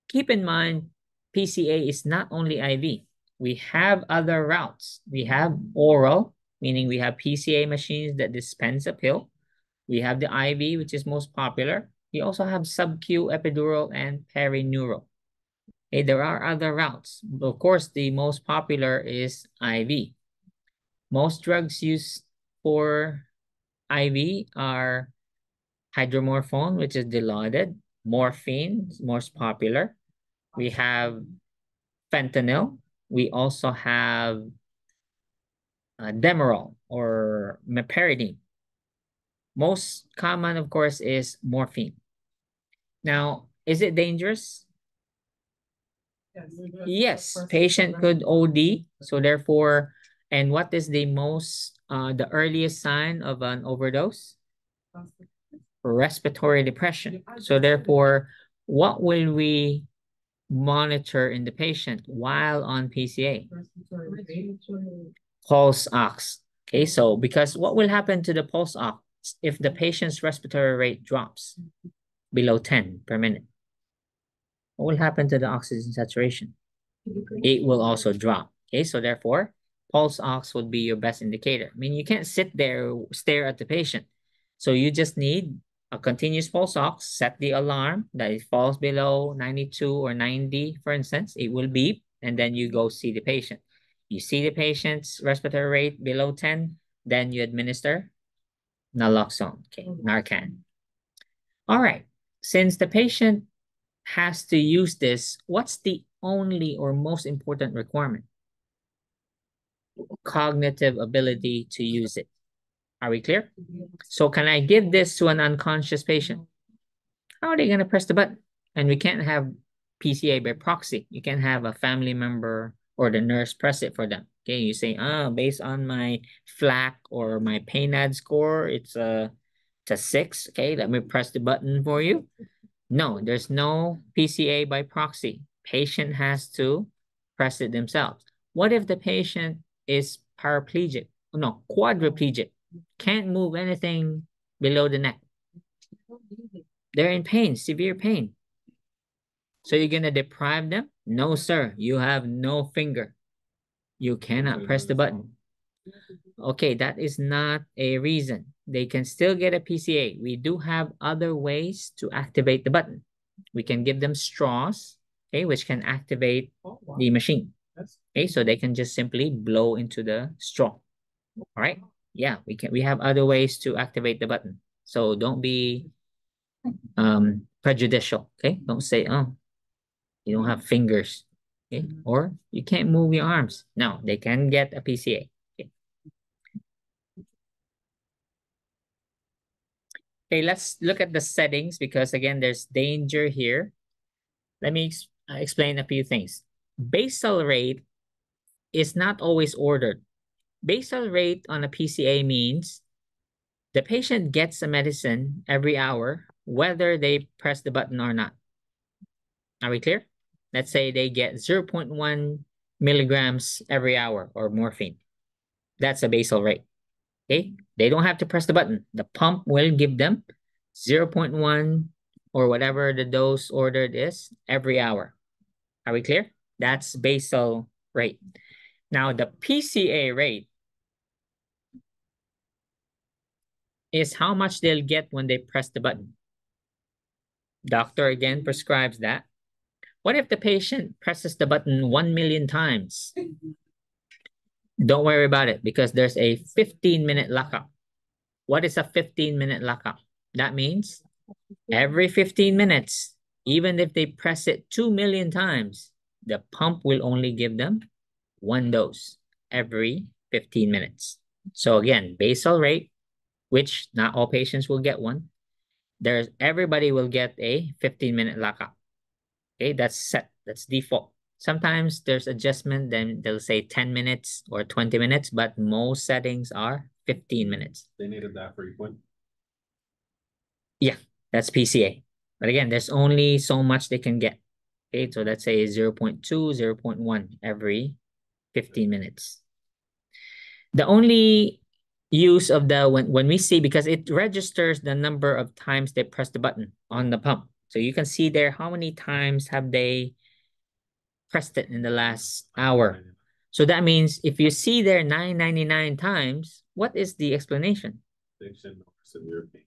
Keep in mind, PCA is not only IV. We have other routes. We have oral, meaning we have PCA machines that dispense a pill. We have the IV, which is most popular. We also have sub-Q, epidural, and perineural. There are other routes. Of course, the most popular is IV. Most drugs used for IV are hydromorphone, which is dilaudid, morphine, most popular. We have fentanyl. We also have uh, Demerol or meperidine. Most common, of course, is morphine. Now, is it dangerous? Yes. Patient could OD. So therefore, and what is the most, uh, the earliest sign of an overdose? Respiratory depression. So therefore, what will we monitor in the patient while on PCA? Pulse ox. Okay, so because what will happen to the pulse ox if the patient's respiratory rate drops below 10 per minute? What will happen to the oxygen saturation? It will also drop. Okay, so therefore, pulse ox would be your best indicator. I mean, you can't sit there, stare at the patient. So you just need a continuous pulse ox, set the alarm that it falls below 92 or 90, for instance, it will beep, and then you go see the patient. You see the patient's respiratory rate below 10, then you administer naloxone, okay, Narcan. All right, since the patient has to use this, what's the only or most important requirement? Cognitive ability to use it. Are we clear? So can I give this to an unconscious patient? How are they going to press the button? And we can't have PCA by proxy. You can have a family member or the nurse press it for them. Okay, you say, ah, based on my FLACC or my PAINAD score, it's a, it's a six. Okay, let me press the button for you. No, there's no PCA by proxy. Patient has to press it themselves. What if the patient is paraplegic? Oh, no, quadriplegic. Can't move anything below the neck. They're in pain, severe pain. So you're gonna deprive them? No, sir. You have no finger. You cannot press the button. Okay, that is not a reason. They can still get a PCA. We do have other ways to activate the button. We can give them straws, okay, which can activate the machine. Okay, so they can just simply blow into the straw. All right. Yeah, we can we have other ways to activate the button. So don't be um prejudicial. Okay. Don't say, oh, you don't have fingers. Okay, or you can't move your arms. No, they can get a PCA. Okay, let's look at the settings because again, there's danger here. Let me ex uh, explain a few things. Basal rate is not always ordered. Basal rate on a PCA means the patient gets a medicine every hour, whether they press the button or not. Are we clear? Let's say they get 0.1 milligrams every hour or morphine. That's a basal rate. Okay, they don't have to press the button. The pump will give them 0.1 or whatever the dose ordered is every hour. Are we clear? That's basal rate. Now the PCA rate is how much they'll get when they press the button. Doctor again prescribes that. What if the patient presses the button 1 million times? [LAUGHS] Don't worry about it because there's a 15 minute lockup. What is a 15 minute lockup? That means every 15 minutes, even if they press it 2 million times, the pump will only give them one dose every 15 minutes. So again, basal rate, which not all patients will get one. There's everybody will get a 15 minute lockup. Okay, that's set, that's default. Sometimes there's adjustment, then they'll say 10 minutes or 20 minutes, but most settings are 15 minutes. They needed that frequent. Yeah, that's PCA. But again, there's only so much they can get. Okay, so let's say 0 0.2, 0 0.1 every 15 minutes. The only use of the, when, when we see, because it registers the number of times they press the button on the pump. So you can see there how many times have they pressed it in the last hour. So that means if you see there 999 times, what is the explanation? They should know severe pain.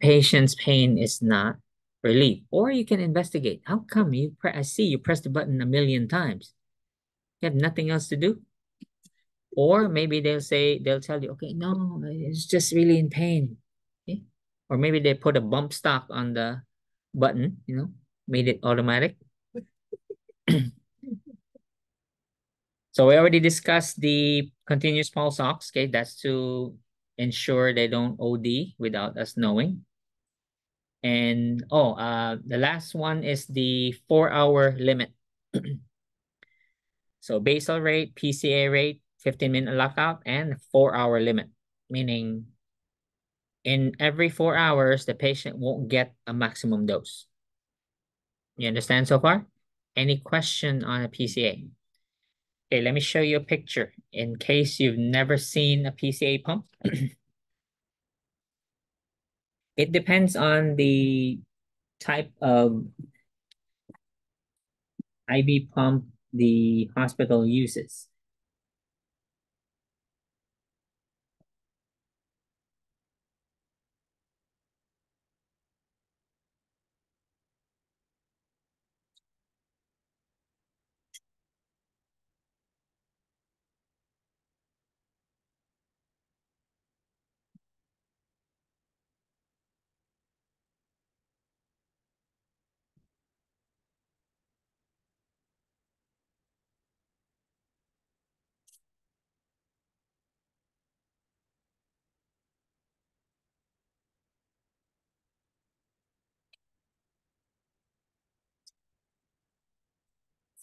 Patient's pain is not relief. Or you can investigate. How come you pre I see you press the button a million times? You have nothing else to do? Or maybe they'll say, they'll tell you, okay, no, it's just really in pain. Okay? Or maybe they put a bump stock on the button, you know, made it automatic. [CLEARS THROAT] So we already discussed the continuous pulse ox, okay? That's to ensure they don't OD without us knowing. And oh, uh, the last one is the four hour limit. [CLEARS THROAT] so basal rate, PCA rate, 15 minute lockout, and four hour limit, meaning in every four hours, the patient won't get a maximum dose. You understand so far? Any question on a PCA? Okay, let me show you a picture in case you've never seen a PCA pump. [CLEARS THROAT] it depends on the type of IV pump the hospital uses.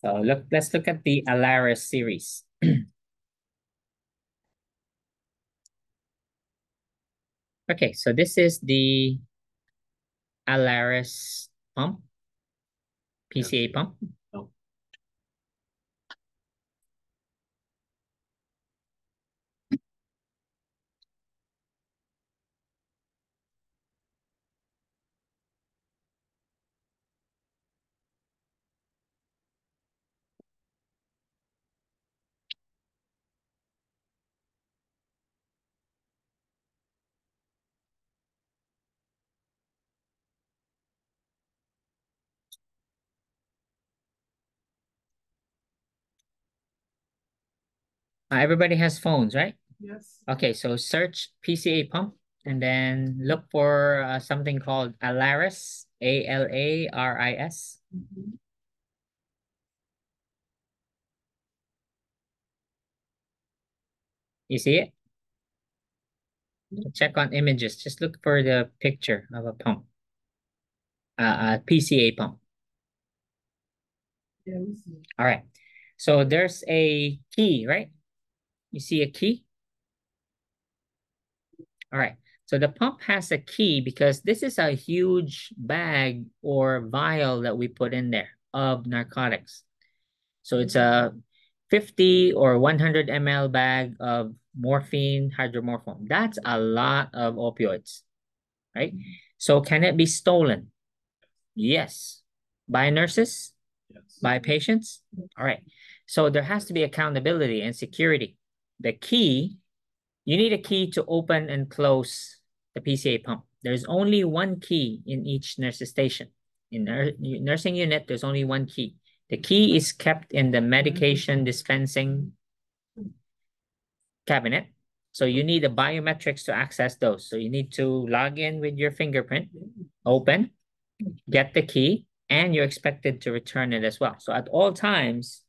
So look, let's look at the Alaris series. [CLEARS THROAT] okay, so this is the Alaris pump, PCA pump. Everybody has phones, right? Yes. Okay, so search PCA pump and then look for uh, something called Alaris, A-L-A-R-I-S. Mhm. You see it? Check on images. Just look for the picture of a pump. Uh, a PCA pump. Yeah, we see. All right. So there's a key, right? You see a key? All right. So the pump has a key because this is a huge bag or vial that we put in there of narcotics. So it's a 50 or 100 ml bag of morphine, hydromorphone. That's a lot of opioids, right? So can it be stolen? Yes. By nurses? Yes. By patients? All right. So there has to be accountability and security. The key, you need a key to open and close the PCA pump. There's only one key in each nurse's station. In nur nursing unit, there's only one key. The key is kept in the medication mm-hmm. dispensing cabinet. So you need the biometrics to access those. So you need to log in with your fingerprint, open, get the key, and you're expected to return it as well. So at all times,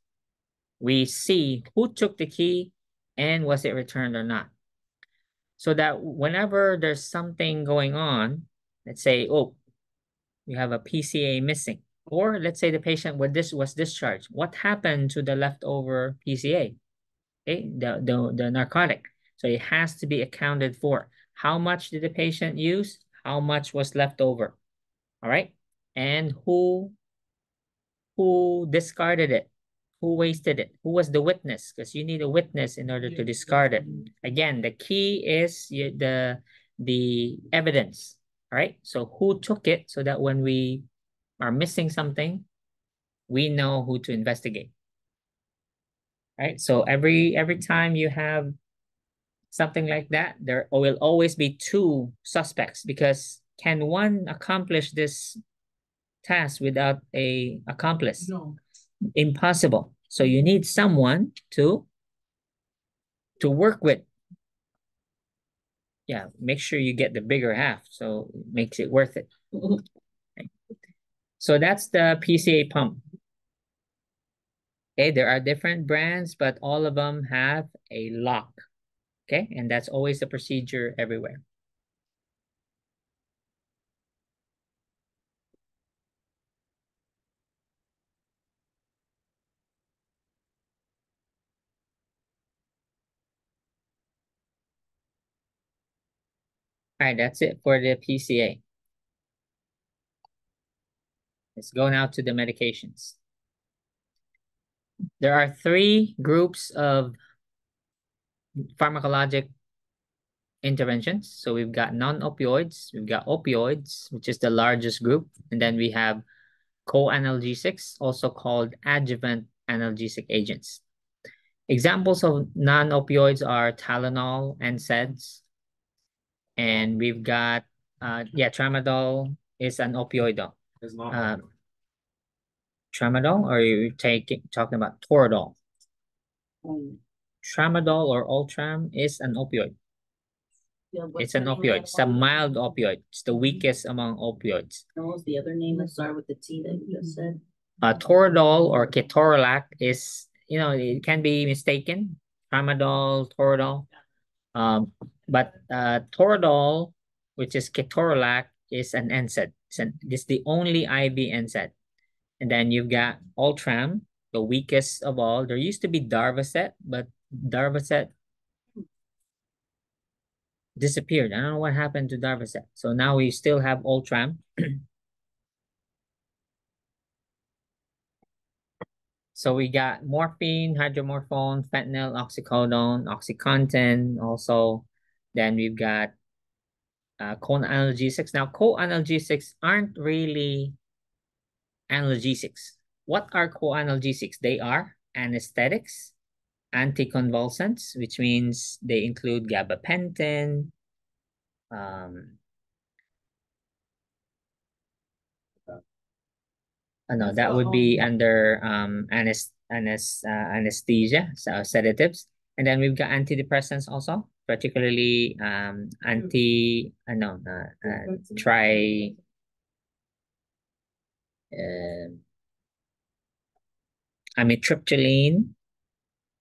we see who took the key and was it returned or not. So that whenever there's something going on, let's say, oh, you have a PCA missing, or let's say the patient with this was discharged. What happened to the leftover PCA? Okay, the, the, the narcotic. So it has to be accounted for. How much did the patient use? How much was left over? All right. And who, who discarded it? Who wasted it? Who was the witness? Because you need a witness in order to discard it. Again, the key is the, the evidence. All right. So who took it so that when we are missing something, we know who to investigate. Right. So every every time you have something like that, there will always be two suspects because can one accomplish this task without a accomplice? No. Impossible. So you need someone to to work with. Yeah, make sure you get the bigger half so it makes it worth it. So that's the PCA pump. Okay, there are different brands, but all of them have a lock. Okay, and that's always the procedure everywhere. All right, that's it for the PCA. Let's go now to the medications. There are three groups of pharmacologic interventions. So we've got non-opioids, we've got opioids, which is the largest group, and then we have co-analgesics, also called adjuvant analgesic agents. Examples of non-opioids are Tylenol, NSAIDs, and we've got, uh, yeah, tramadol is an opioid though. It's not. Um, tramadol, or are you taking talking about Toradol? Um, Tramadol or Ultram is an opioid. yeah, It's an the name of opioid. It's a mild opioid. It's the weakest among opioids. And What was the other name that started with the T that you just said? Uh, Toradol or Ketorolac is, you know, it can be mistaken. Tramadol, Toradol. Um, but uh, Toradol, which is Ketorolac, is an NSAID. It's, an, it's the only IV NSAID. And then you've got Ultram, the weakest of all. There used to be Darvocet, but Darvocet disappeared. I don't know what happened to Darvocet. So now we still have Ultram. [CLEARS THROAT] So we got morphine, hydromorphone, fentanyl, oxycodone, oxycontin also. Then we've got uh, co-analgesics. Now, co-analgesics aren't really analgesics. What are co-analgesics? They are anesthetics, anticonvulsants, which means they include gabapentin, um, Uh, no, that would be under um anes anes uh, anesthesia, so sedatives. And then we've got antidepressants also, particularly um anti uh, no uh, uh tri uh, amitriptyline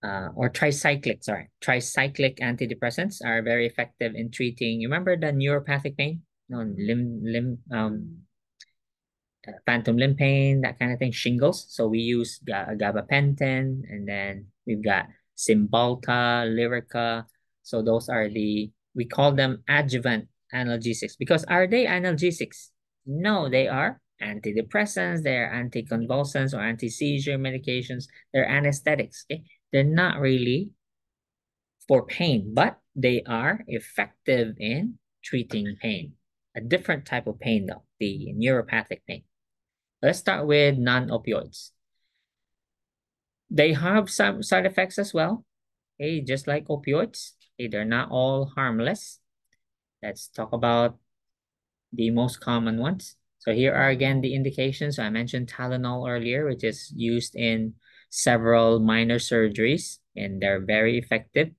uh, or tricyclic, sorry. Tricyclic antidepressants are very effective in treating, you remember the neuropathic pain? No, limb, limb, um, uh, phantom limb pain, that kind of thing, shingles. So we use ga gabapentin, and then we've got Cymbalta, Lyrica. So those are the, we call them adjuvant analgesics because are they analgesics? No, they are antidepressants, they're anticonvulsants or anti-seizure medications, they're anesthetics, okay? They're not really for pain, but they are effective in treating pain. A different type of pain though, the neuropathic pain. Let's start with non-opioids. They have some side effects as well, okay, just like opioids. Okay, they're not all harmless. Let's talk about the most common ones. So here are again the indications. So I mentioned Tylenol earlier, which is used in several minor surgeries and they're very effective.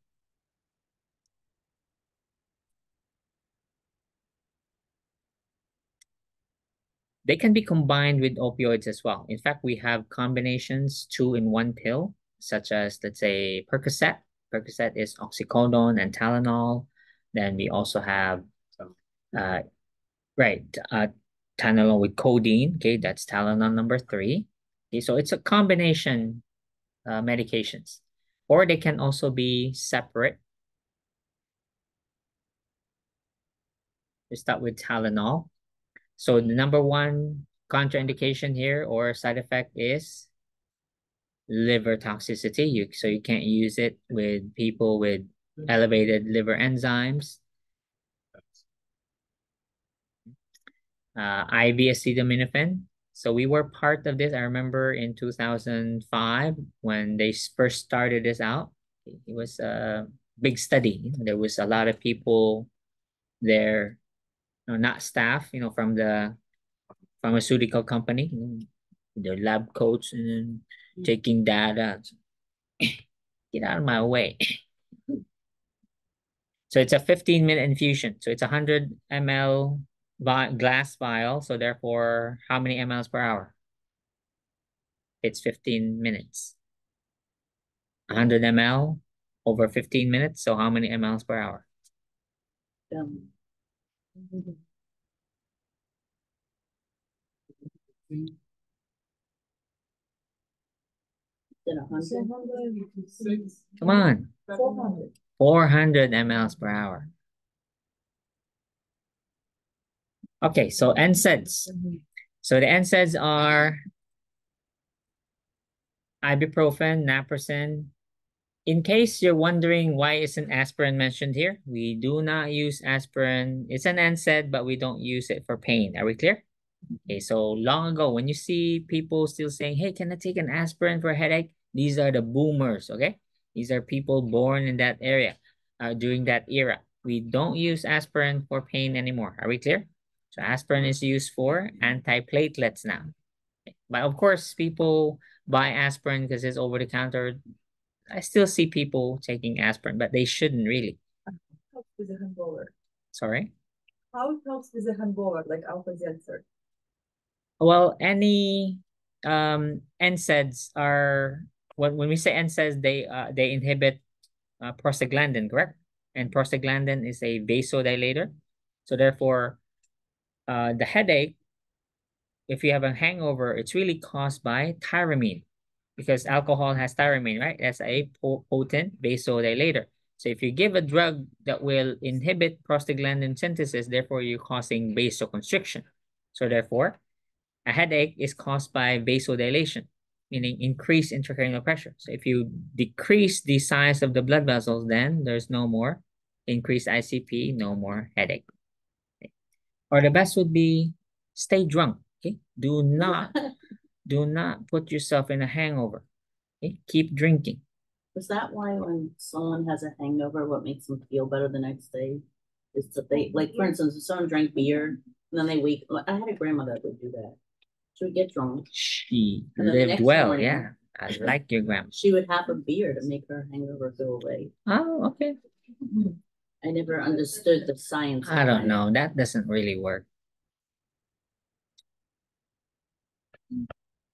They can be combined with opioids as well. In fact, we have combinations two in one pill, such as let's say Percocet. Percocet is oxycodone and Tylenol. Then we also have, uh, right, uh, Tylenol with codeine. Okay, that's Tylenol number three. Okay, so it's a combination uh, medications, or they can also be separate. We start with Tylenol. So the number one contraindication here or side effect is liver toxicity. You so you can't use it with people with elevated liver enzymes. Uh, IV acetaminophen. So we were part of this. I remember in 2005 when they first started this out. It was a big study. There was a lot of people there know, not staff, you know, from the pharmaceutical company, you their lab coats and taking data. [LAUGHS] Get out of my way. [LAUGHS] so it's a 15 minute infusion. So it's a 100 ml vi glass vial. So therefore, how many mLs per hour? It's 15 minutes. 100 ml over 15 minutes. So how many mLs per hour? Um, Then a hundred, Six. Come on. Four hundred. 400 mLs per hour. Okay, so NSAIDs. So the NSAIDs are ibuprofen, naproxen. In case you're wondering why isn't aspirin mentioned here, we do not use aspirin. It's an NSAID, but we don't use it for pain. Are we clear? Okay, so long ago, when you see people still saying, hey, can I take an aspirin for a headache? These are the boomers, okay? These are people born in that area, uh, during that era. We don't use aspirin for pain anymore. Are we clear? So aspirin is used for antiplatelets now. But of course, people buy aspirin because it's over the counter. I still see people taking aspirin, but they shouldn't really. Helps with hangover. Sorry. How it helps with the hangover, like Alka Seltzer? Well, any um NSAIDs are when when we say NSAIDs, they uh they inhibit uh, prostaglandin, correct? And prostaglandin is a vasodilator. So therefore, uh the headache, if you have a hangover, it's really caused by tyramine because alcohol has tyramine, right? That's a potent vasodilator. So if you give a drug that will inhibit prostaglandin synthesis, therefore you're causing vasoconstriction. So therefore, a headache is caused by vasodilation, meaning increased intracranial pressure. So if you decrease the size of the blood vessels, then there's no more increased ICP, no more headache. Okay. Or the best would be stay drunk. Okay, do not [LAUGHS] do not put yourself in a hangover. Okay, keep drinking. is that why when someone has a hangover, what makes them feel better the next day? Is that they, like, for instance, if someone drank beer and then they wake, I had a grandmother that would do that. She would get drunk, She And then the lived well, morning- yeah. I like your grandma. she would have a beer to make her hangover go away. Oh, okay. I never understood the science. I don't behind it. know. That doesn't really work.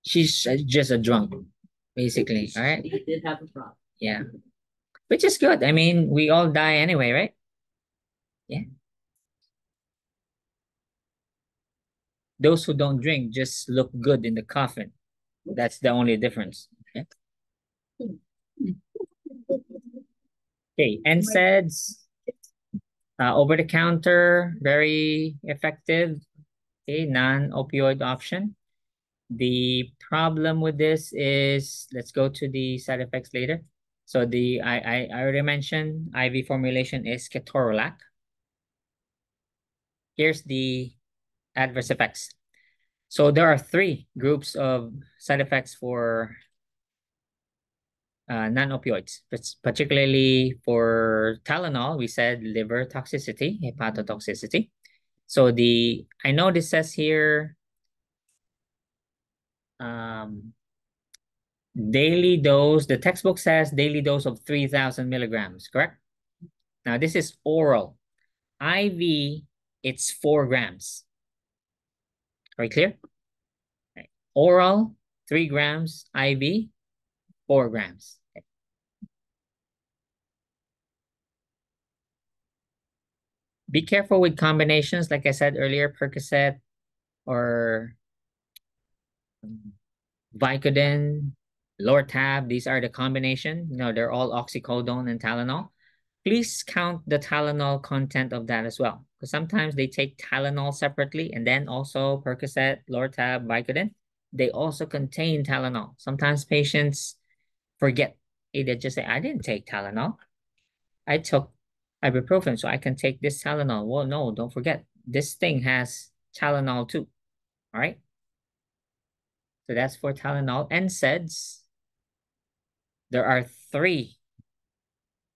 She's just a drunk, basically. All right. She did have a problem. Yeah. Which is good. I mean, we all die anyway, right? Yeah. Those who don't drink just look good in the coffin. That's the only difference. Okay. Okay, NSAIDs, uh, over the counter, very effective. Okay, non-opioid option. The problem with this is, let's go to the side effects later. So the I I, I already mentioned IV formulation is ketorolac. Here's the adverse effects. So there are three groups of side effects for uh, non-opioids, particularly for Tylenol, we said liver toxicity, hepatotoxicity. So the, I know this says here um, daily dose, the textbook says daily dose of 3000 milligrams, correct? Now this is oral. IV, it's four grams. Are we clear? Okay. Oral, three grams. IV, four grams. Be careful with combinations, like I said earlier, Percocet or um, Vicodin, Lortab, these are the combination. You know, they're all oxycodone and Tylenol. Please count the Tylenol content of that as well. Because sometimes they take Tylenol separately and then also Percocet, Lortab, Vicodin. They also contain Tylenol. Sometimes patients forget. Eh, they just say, I didn't take Tylenol. I took ibuprofen, so I can take this Tylenol. Well, no, don't forget. This thing has Tylenol too. All right. So that's for Tylenol. NSAIDs, there are three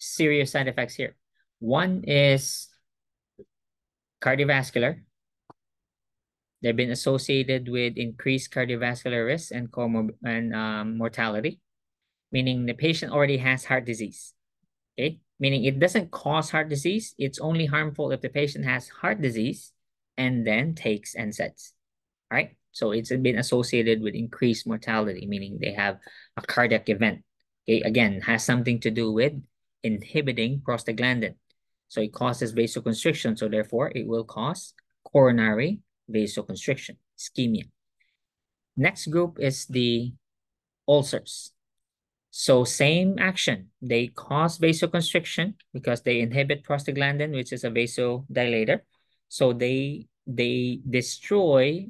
serious side effects here. One is cardiovascular. They've been associated with increased cardiovascular risk and, comor and um, mortality, meaning the patient already has heart disease. Okay, meaning it doesn't cause heart disease. It's only harmful if the patient has heart disease and then takes NSAIDs. All right, so it's been associated with increased mortality, meaning they have a cardiac event. Okay, again, has something to do with inhibiting prostaglandin. So it causes vasoconstriction. So therefore, it will cause coronary vasoconstriction, ischemia. Next group is the ulcers. So same action. They cause vasoconstriction because they inhibit prostaglandin, which is a vasodilator. So they they destroy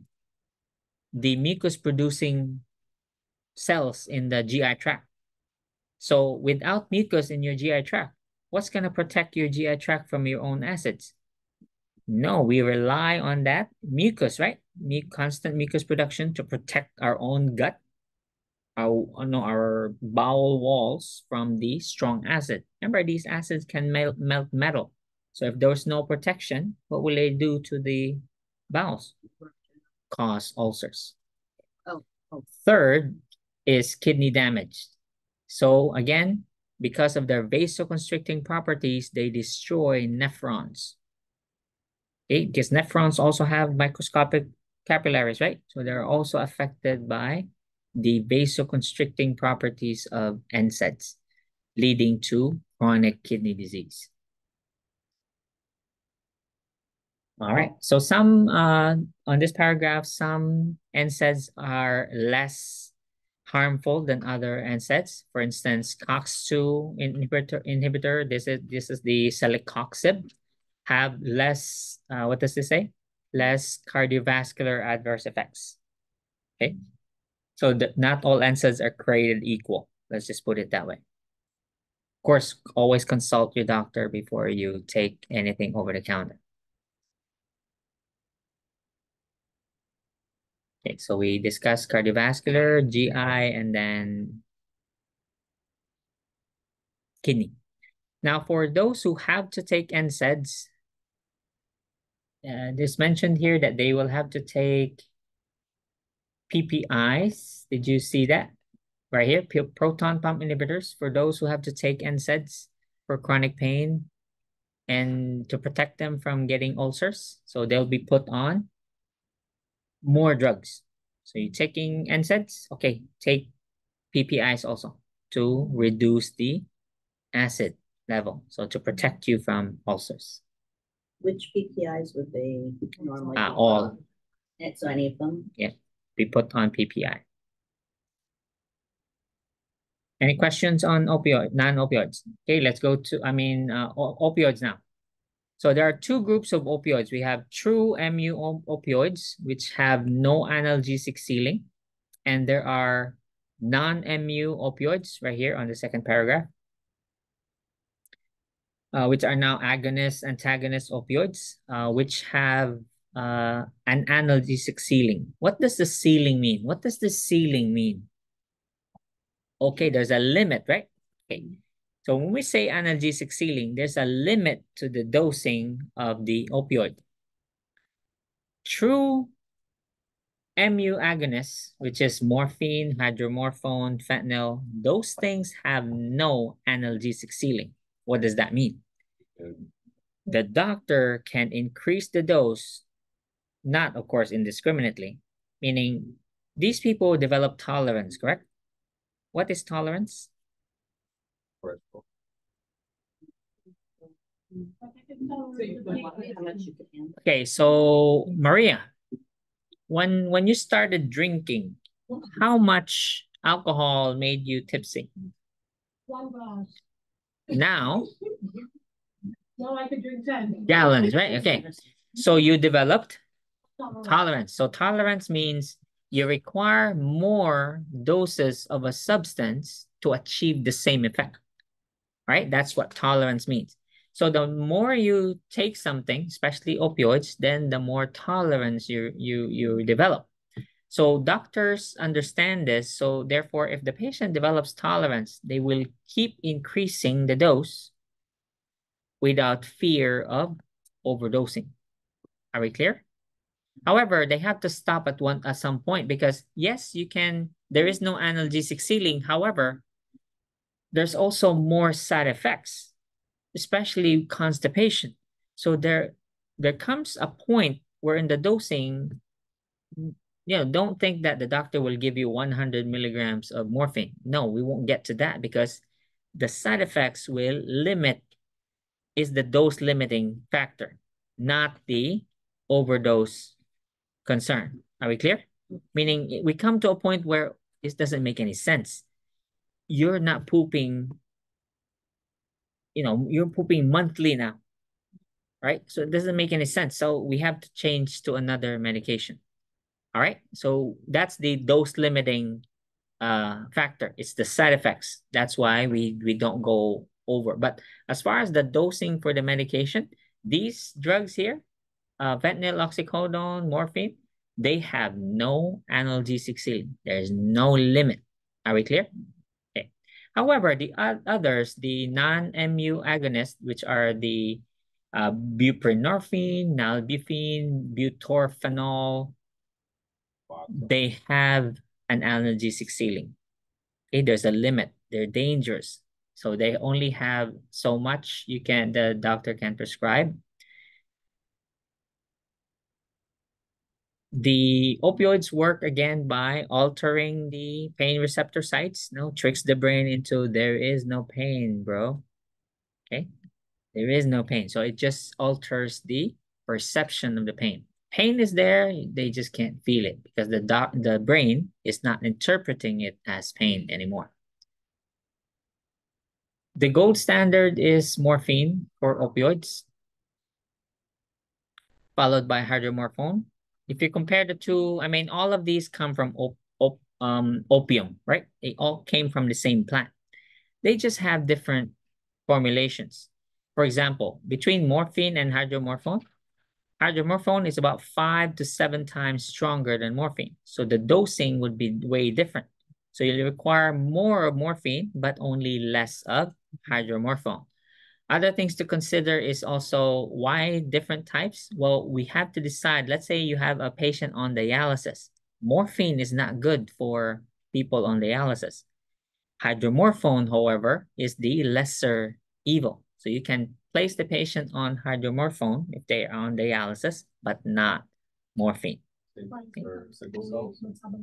the mucus producing cells in the GI tract. So without mucus in your GI tract, what's going to protect your GI tract from your own acids? No, we rely on that mucus, right? Me constant mucus production to protect our own gut, our, no, our bowel walls from the strong acid. Remember, these acids can melt, melt metal. So if there's no protection, what will they do to the bowels? Cause ulcers. Oh, oh. Third is kidney damage. So again, because of their vasoconstricting properties, they destroy nephrons. Okay, because nephrons also have microscopic capillaries, right? So they're also affected by the vasoconstricting properties of NSAIDs, leading to chronic kidney disease. All right, so some, uh, on this paragraph, some NSAIDs are less harmful than other NSAIDs. For instance, COX-2 inhibitor, inhibitor this is this is the celecoxib, have less, uh, what does this say? Less cardiovascular adverse effects. Okay, so the, not all NSAIDs are created equal. Let's just put it that way. Of course, always consult your doctor before you take anything over the counter. Okay, so we discussed cardiovascular, GI, and then kidney. Now, for those who have to take NSAIDs, uh, it's mentioned here that they will have to take PPIs. Did you see that? Right here, proton pump inhibitors for those who have to take NSAIDs for chronic pain and to protect them from getting ulcers. So they'll be put on more drugs. So you're taking NSAIDs, okay, take PPIs also to reduce the acid level. So to protect you from ulcers. Which PPIs would they normally? Uh, be all. on? So any of them? Yeah, be put on PPI. Any questions on opioid, non-opioids? Okay, let's go to, I mean, uh, opioids now. So there are two groups of opioids. We have true MU opioids, which have no analgesic ceiling. And there are non-MU opioids right here on the second paragraph, uh, which are now agonist, antagonist opioids, uh, which have uh, an analgesic ceiling. What does the ceiling mean? What does the ceiling mean? Okay, there's a limit, right? Okay. So when we say analgesic ceiling, there's a limit to the dosing of the opioid. True MU agonists, which is morphine, hydromorphone, fentanyl, those things have no analgesic ceiling. What does that mean? Mm-hmm. The doctor can increase the dose, not of course indiscriminately, meaning these people develop tolerance, correct? What is tolerance? Okay, so Maria, when when you started drinking, how much alcohol made you tipsy? One glass. Now, No, I could drink ten. gallons, right? Okay. So you developed tolerance. So tolerance means you require more doses of a substance to achieve the same effect. Right? That's what tolerance means. So the more you take something, especially opioids, then the more tolerance you you you develop. So doctors understand this. So therefore, if the patient develops tolerance, they will keep increasing the dose without fear of overdosing. Are we clear? However, they have to stop at one at some point because yes, you can, there is no analgesic ceiling. However, there's also more side effects, especially constipation. So there there comes a point where in the dosing, you know, don't think that the doctor will give you 100 milligrams of morphine. No, we won't get to that because the side effects will limit is the dose limiting factor, not the overdose concern. Are we clear? Meaning we come to a point where this doesn't make any sense. You're not pooping, you know, you're pooping monthly now, right? So it doesn't make any sense. So we have to change to another medication. All right. So that's the dose limiting uh, factor. It's the side effects. That's why we, we don't go over. But as far as the dosing for the medication, these drugs here, uh, fentanyl, oxycodone, morphine, they have no analgesic ceiling. There's no limit. Are we clear? However, the others, the non-MU agonists, which are the uh, buprenorphine, nalbuphine, butorphanol, they have an analgesic ceiling. Okay, there's a limit. They're dangerous. So they only have so much you can the doctor can prescribe. The opioids work again by altering the pain receptor sites. No, tricks the brain into there is no pain, bro. Okay, there is no pain. So it just alters the perception of the pain pain is there, they just can't feel it because the doc the brain is not interpreting it as pain anymore. The gold standard is morphine for opioids, followed by hydromorphone. If you compare the two, I mean, all of these come from op op um, opium, right? They all came from the same plant. They just have different formulations. For example, between morphine and hydromorphone, hydromorphone is about five to seven times stronger than morphine. So the dosing would be way different. So you require more of morphine, but only less of hydromorphone. Other things to consider is also why different types? Well, we have to decide, let's say you have a patient on dialysis. Morphine is not good for people on dialysis. Hydromorphone, however, is the lesser evil. So you can place the patient on hydromorphone if they are on dialysis, but not morphine.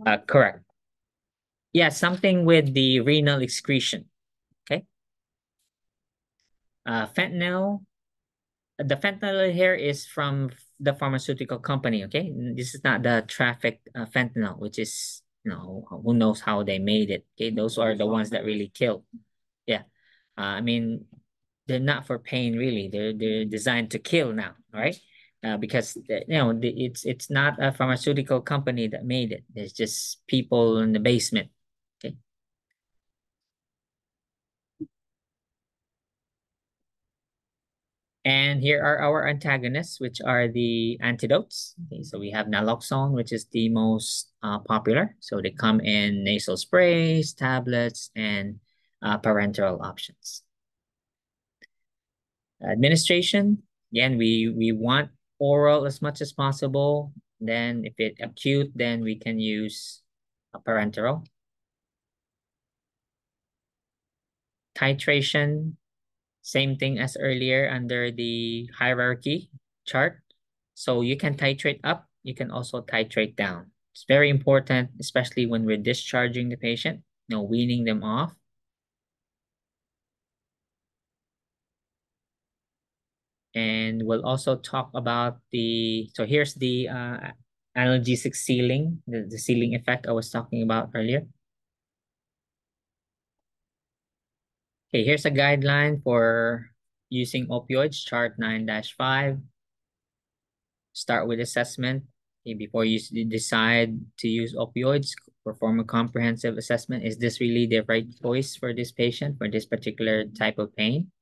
Uh, correct. Yeah, something with the renal excretion. Uh, fentanyl. The fentanyl here is from the pharmaceutical company. Okay, this is not the trafficked uh, fentanyl, which is you know who knows how they made it. Okay, those are the ones that really kill. Yeah, uh, I mean they're not for pain really. They're they're designed to kill now, right? Uh, because you know it's it's not a pharmaceutical company that made it. There's just people in the basement. Okay. And here are our antagonists, which are the antidotes. Okay, so we have naloxone, which is the most uh, popular. So they come in nasal sprays, tablets, and uh, parenteral options. Administration, again, we, we want oral as much as possible. Then if it acute, then we can use a parenteral. Titration, same thing as earlier under the hierarchy chart. So you can titrate up, you can also titrate down. It's very important, especially when we're discharging the patient, you know, weaning them off. And we'll also talk about the, so here's the uh, analgesic ceiling, the, the ceiling effect I was talking about earlier. Okay, here's a guideline for using opioids, chart 9-5. Start with assessment. Okay, before you decide to use opioids, perform a comprehensive assessment. Is this really the right choice for this patient for this particular type of pain?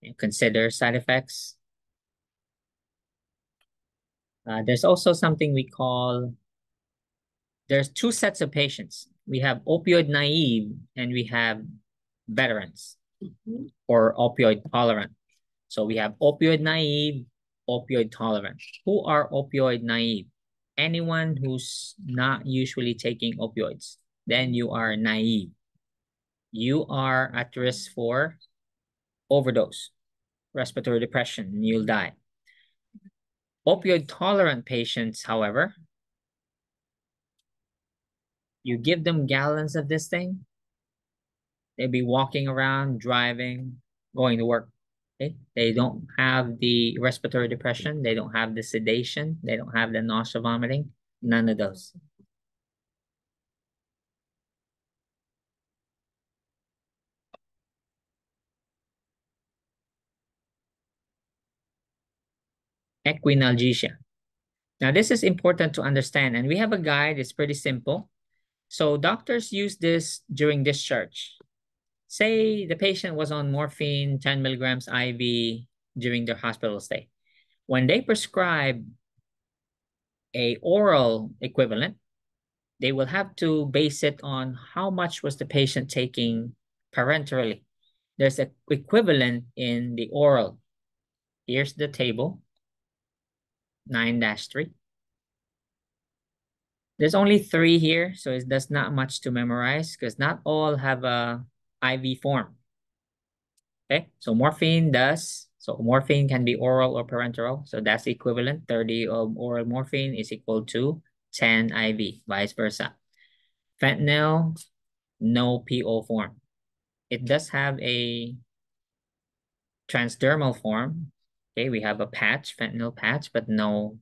And consider side effects. Uh, there's also something we call, there's two sets of patients. We have opioid naive and we have veterans mm -hmm. or opioid tolerant. So we have opioid naive, opioid tolerant. Who are opioid naive? Anyone who's not usually taking opioids, then you are naive. You are at risk for overdose respiratory depression, and you'll die. Opioid tolerant patients, however, you give them gallons of this thing, they'll be walking around, driving, going to work. Okay? They don't have the respiratory depression, they don't have the sedation, they don't have the nausea vomiting, none of those. equianalgesia. Now, this is important to understand, and we have a guide. It's pretty simple. So doctors use this during discharge. Say the patient was on morphine, 10 milligrams IV during their hospital stay. When they prescribe a oral equivalent, they will have to base it on how much was the patient taking parenterally. There's an equivalent in the oral. Here's the table. 9-3. There's only three here, so it's, there's not much to memorize because not all have a IV form. Okay, so morphine does. So morphine can be oral or parenteral. So that's equivalent. 30 of oral morphine is equal to 10 IV, vice versa. Fentanyl, no PO form. It does have a transdermal form, Okay, we have a patch, fentanyl patch, but no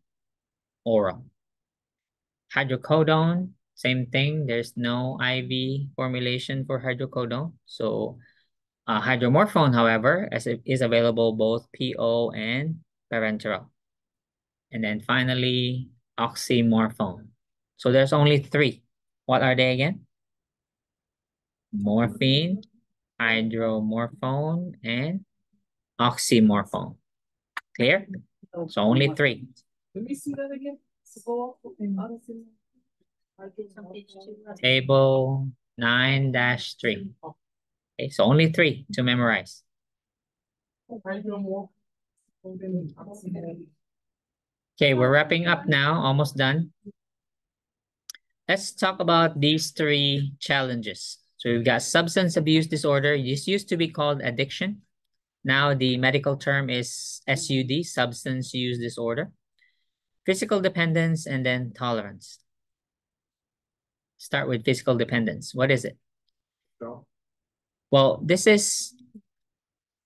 oral. Hydrocodone, same thing. There's no IV formulation for hydrocodone. So uh, hydromorphone, however, as it is available both PO and parenteral. And then finally, oxymorphone. So there's only three. What are they again? Morphine, hydromorphone, and oxymorphone. Clear? So only three. Let me see that again. Table nine dash three. Okay, so only three to memorize. Okay, we're wrapping up now, almost done. Let's talk about these three challenges. So we've got substance abuse disorder. This used to be called addiction. Now the medical term is SUD, substance use disorder, physical dependence, and then tolerance. Start with physical dependence. What is it? Well, this is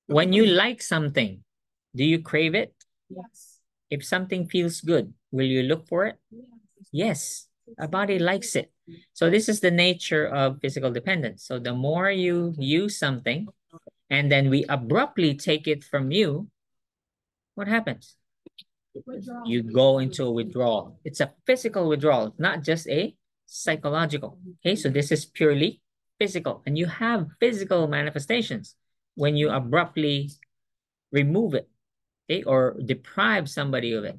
when you like something, do you crave it? Yes. If something feels good, will you look for it? Yes. Our body likes it. So this is the nature of physical dependence. So the more you use something, and then we abruptly take it from you, what happens? Withdrawal. You go into a withdrawal. It's a physical withdrawal, not just a psychological. Okay, so this is purely physical. And you have physical manifestations when you abruptly remove it okay, or deprive somebody of it.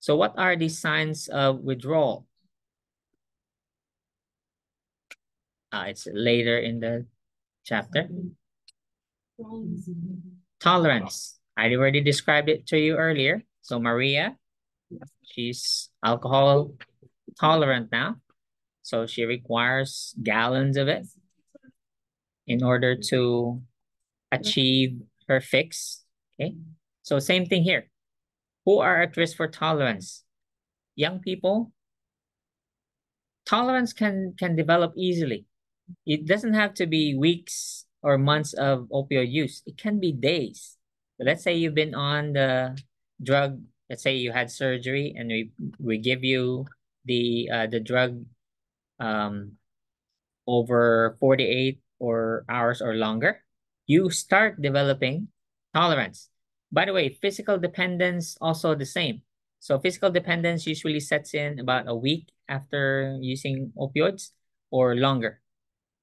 So what are the signs of withdrawal? Uh, it's later in the chapter. Tolerance. I already described it to you earlier. So Maria, She's alcohol tolerant now. So she requires gallons of it in order to achieve her fix. Okay. So same thing here. Who are at risk for tolerance? Young people. Tolerance can can develop easily. It doesn't have to be weeks or months of opioid use. It can be days. Let's say you've been on the drug. Let's say you had surgery and we we give you the uh, the drug um over 48 or hours or longer, you start developing tolerance. By the way, physical dependence also the same. So physical dependence usually sets in about a week after using opioids or longer.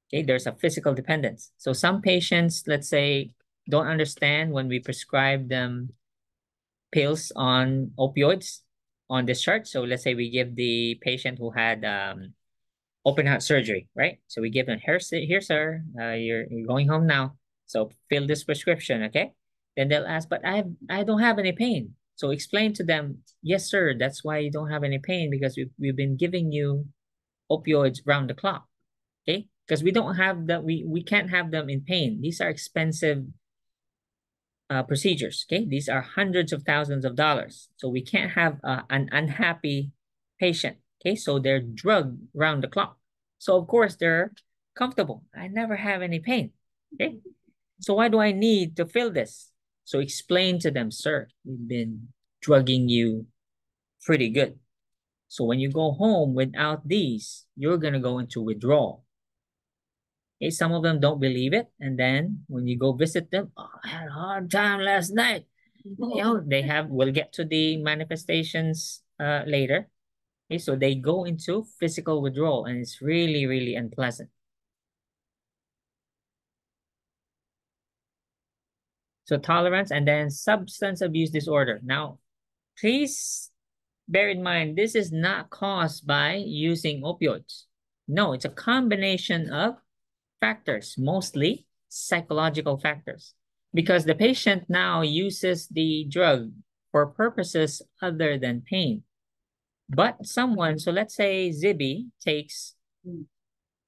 Okay, there's a physical dependence. So some patients, let's say, don't understand when we prescribe them pills on opioids on discharge. So let's say we give the patient who had um, open heart surgery, right? So we give them, here, here sir, uh, you're, you're going home now. So fill this prescription, okay? Then they'll ask, but I, I don't have any pain. So explain to them, yes, sir, that's why you don't have any pain because we've, we've been giving you opioids round the clock, okay? Because we don't have that, we, we can't have them in pain. These are expensive uh, procedures, okay? These are hundreds of thousands of dollars. So we can't have uh, an unhappy patient, okay? So they're drugged round the clock. So of course they're comfortable. I never have any pain, okay? So why do I need to fill this? So explain to them, sir, we've been drugging you pretty good. So when you go home without these, you're gonna go into withdrawal. Okay, some of them don't believe it. And then when you go visit them, oh, I had a hard time last night. You know, [LAUGHS] they have, we'll get to the manifestations uh, later. Okay, so they go into physical withdrawal and it's really, really unpleasant. So tolerance and then substance abuse disorder. Now, please bear in mind, this is not caused by using opioids. No, it's a combination of factors, mostly psychological factors, because the patient now uses the drug for purposes other than pain. But someone, so let's say Zibby takes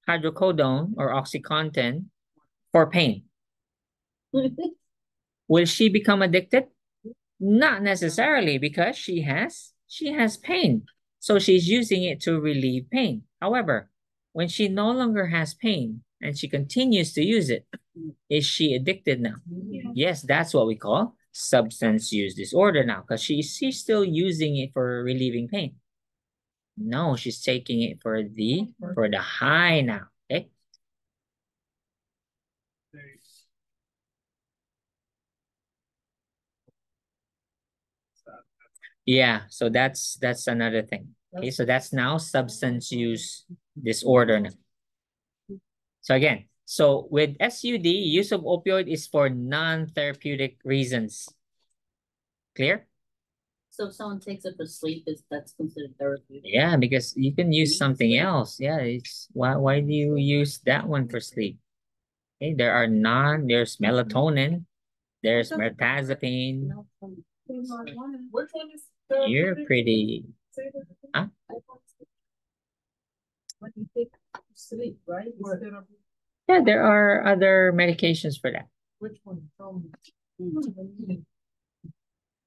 hydrocodone or OxyContin for pain. [LAUGHS] Will she become addicted? Not necessarily because she has she has pain. So she's using it to relieve pain. However, when she no longer has pain and she continues to use it, is she addicted now? Yeah. Yes, that's what we call substance use disorder now because she, she's still using it for relieving pain. No, she's taking it for the for the high now. Okay. Yeah, so that's that's another thing. Okay, so that's now substance use disorder now. So again, so with SUD, use of opioid is for non-therapeutic reasons. Clear? So if someone takes it for sleep, is that's considered therapeutic? Yeah, because you can use something else. Yeah, it's why why do you use that one for sleep? Okay, there are non, there's melatonin, there's mirtazapine. No, Which one is? You're pretty Say that again. Huh? When you take sleep, right? Yeah, there are other medications for that. which one?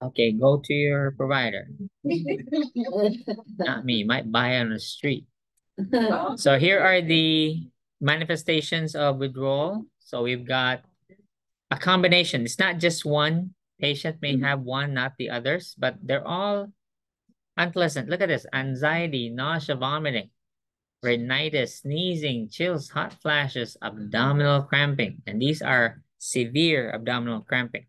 Okay, go to your provider. Not me, you might buy on the street. So here are the manifestations of withdrawal. So we've got a combination. It's not just one. Patient may mm-hmm. have one, not the others, but they're all unpleasant. Look at this. Anxiety, nausea, vomiting, rhinitis, sneezing, chills, hot flashes, abdominal cramping. And these are severe abdominal cramping.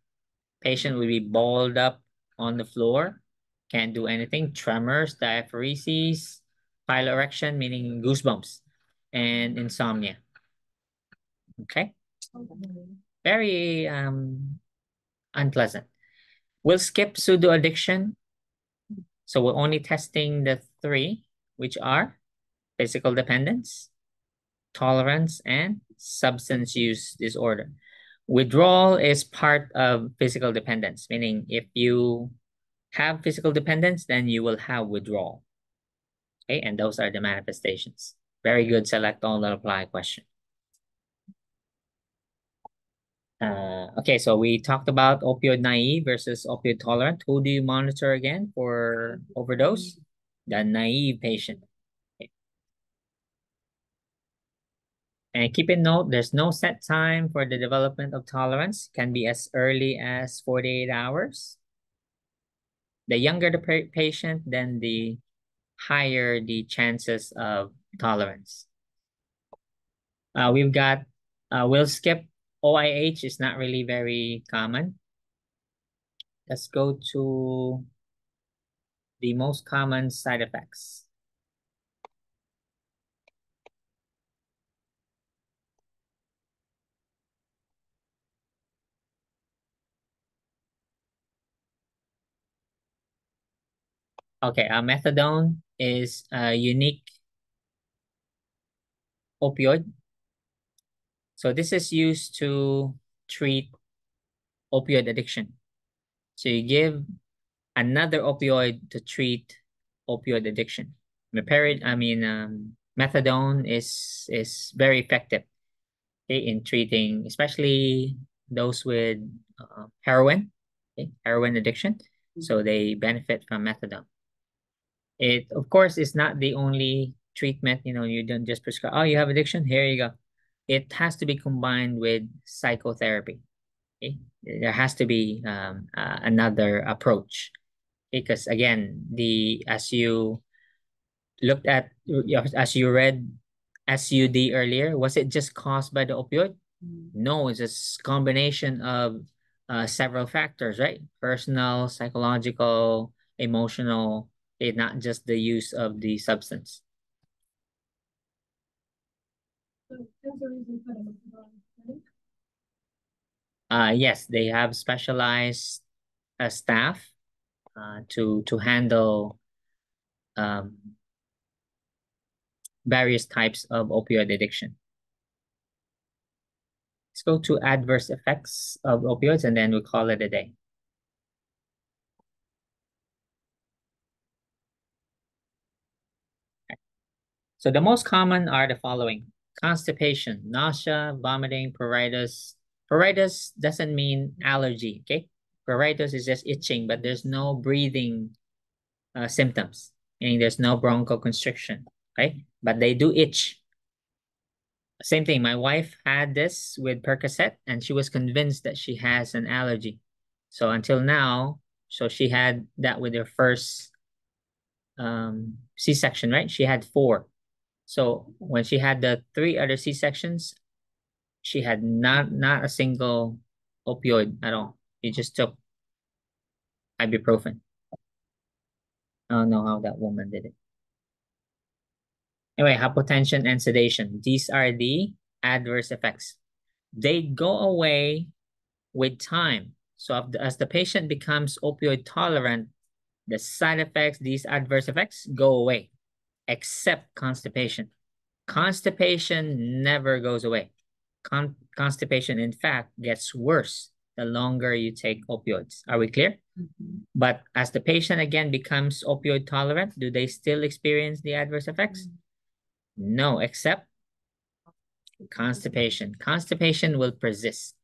Patient will be balled up on the floor, can't do anything, tremors, diaphoresis, piloerection, meaning goosebumps, and insomnia. Okay, very um unpleasant. We'll skip pseudo addiction. So we're only testing the three, which are physical dependence, tolerance, and substance use disorder. Withdrawal is part of physical dependence, meaning if you have physical dependence, then you will have withdrawal. Okay, and those are the manifestations. Very good select all that apply question. Uh, okay, so we talked about opioid naive versus opioid tolerant. Who do you monitor again for overdose? The naive patient. And keep in note, there's no set time for the development of tolerance. Can be as early as 48 hours. The younger the patient, then the higher the chances of tolerance. Uh, we've got, uh, we'll skip OIH is not really very common. Let's go to the most common side effects. Okay, uh, methadone is a unique opioid so this is used to treat opioid addiction. So you give another opioid to treat opioid addiction. Meperid, I mean, um, methadone is is very effective okay, in treating, especially those with uh, heroin, okay, heroin addiction. So they benefit from methadone. It, of course, is not the only treatment. You know, you don't just prescribe, oh, you have addiction, here you go it has to be combined with psychotherapy. Okay? There has to be um, uh, another approach because again, the as you looked at as you read SUD earlier, was it just caused by the opioid? Mm. No, it's a combination of uh, several factors, right? Personal, psychological, emotional, it's not just the use of the substance. Uh, yes, they have specialized uh, staff uh, to to handle um, various types of opioid addiction. Let's go to adverse effects of opioids and then we'll call it a day. So the most common are the following constipation, nausea, vomiting, pruritus. Pruritus doesn't mean allergy, okay? Pruritus is just itching, but there's no breathing uh, symptoms, meaning there's no bronchoconstriction, okay? But they do itch. Same thing, my wife had this with Percocet and she was convinced that she has an allergy. So until now, so she had that with her first um, C-section, right? She had four. So when she had the three other C-sections, she had not not a single opioid at all. She just took ibuprofen. I don't know how that woman did it. Anyway, hypotension and sedation. These are the adverse effects. They go away with time. So as the patient becomes opioid tolerant, the side effects, these adverse effects go away except constipation. Constipation never goes away. Con constipation, in fact, gets worse the longer you take opioids. Are we clear? Mm -hmm. But as the patient again becomes opioid tolerant, do they still experience the adverse effects? Mm -hmm. No, except constipation. Constipation will persist,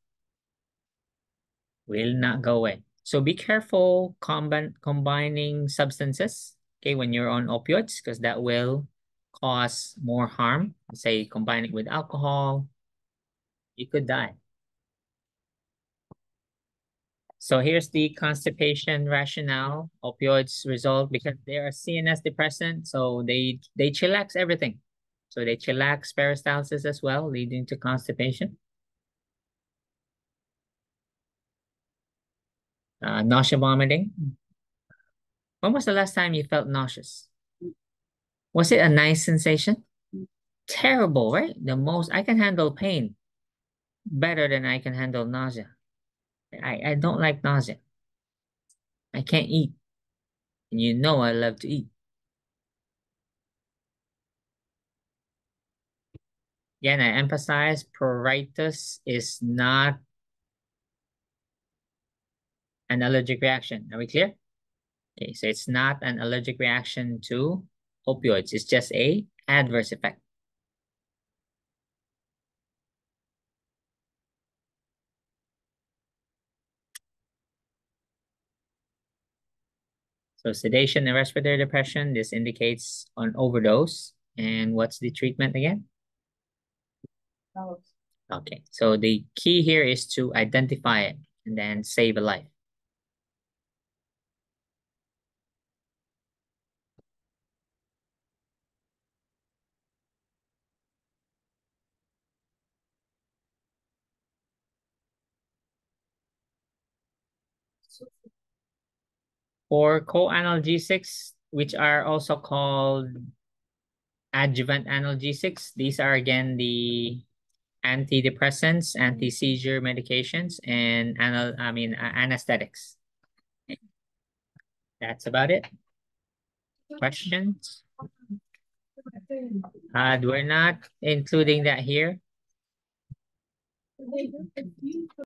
will not go away. So be careful combi combining substances okay, when you're on opioids, because that will cause more harm. Say combine it with alcohol, you could die. So here's the constipation rationale. Opioids result because they are CNS depressant, so they they chillax everything. So they chillax peristalsis as well, leading to constipation. Uh, nausea vomiting. When was the last time you felt nauseous? Mm. Was it a nice sensation? Mm. Terrible, right? The most, I can handle pain better than I can handle nausea. I, I don't like nausea. I can't eat. And you know I love to eat. Again, I emphasize pruritus is not an allergic reaction. Are we clear? Okay, so it's not an allergic reaction to opioids. It's just a adverse effect. So sedation and respiratory depression, this indicates an overdose. And what's the treatment again? Okay, so the key here is to identify it and then save a life. For co-analgesics, which are also called adjuvant analgesics, these are again the antidepressants, anti-seizure medications, and anal I mean uh, anesthetics. That's about it. Questions? Uh, we're not including that here.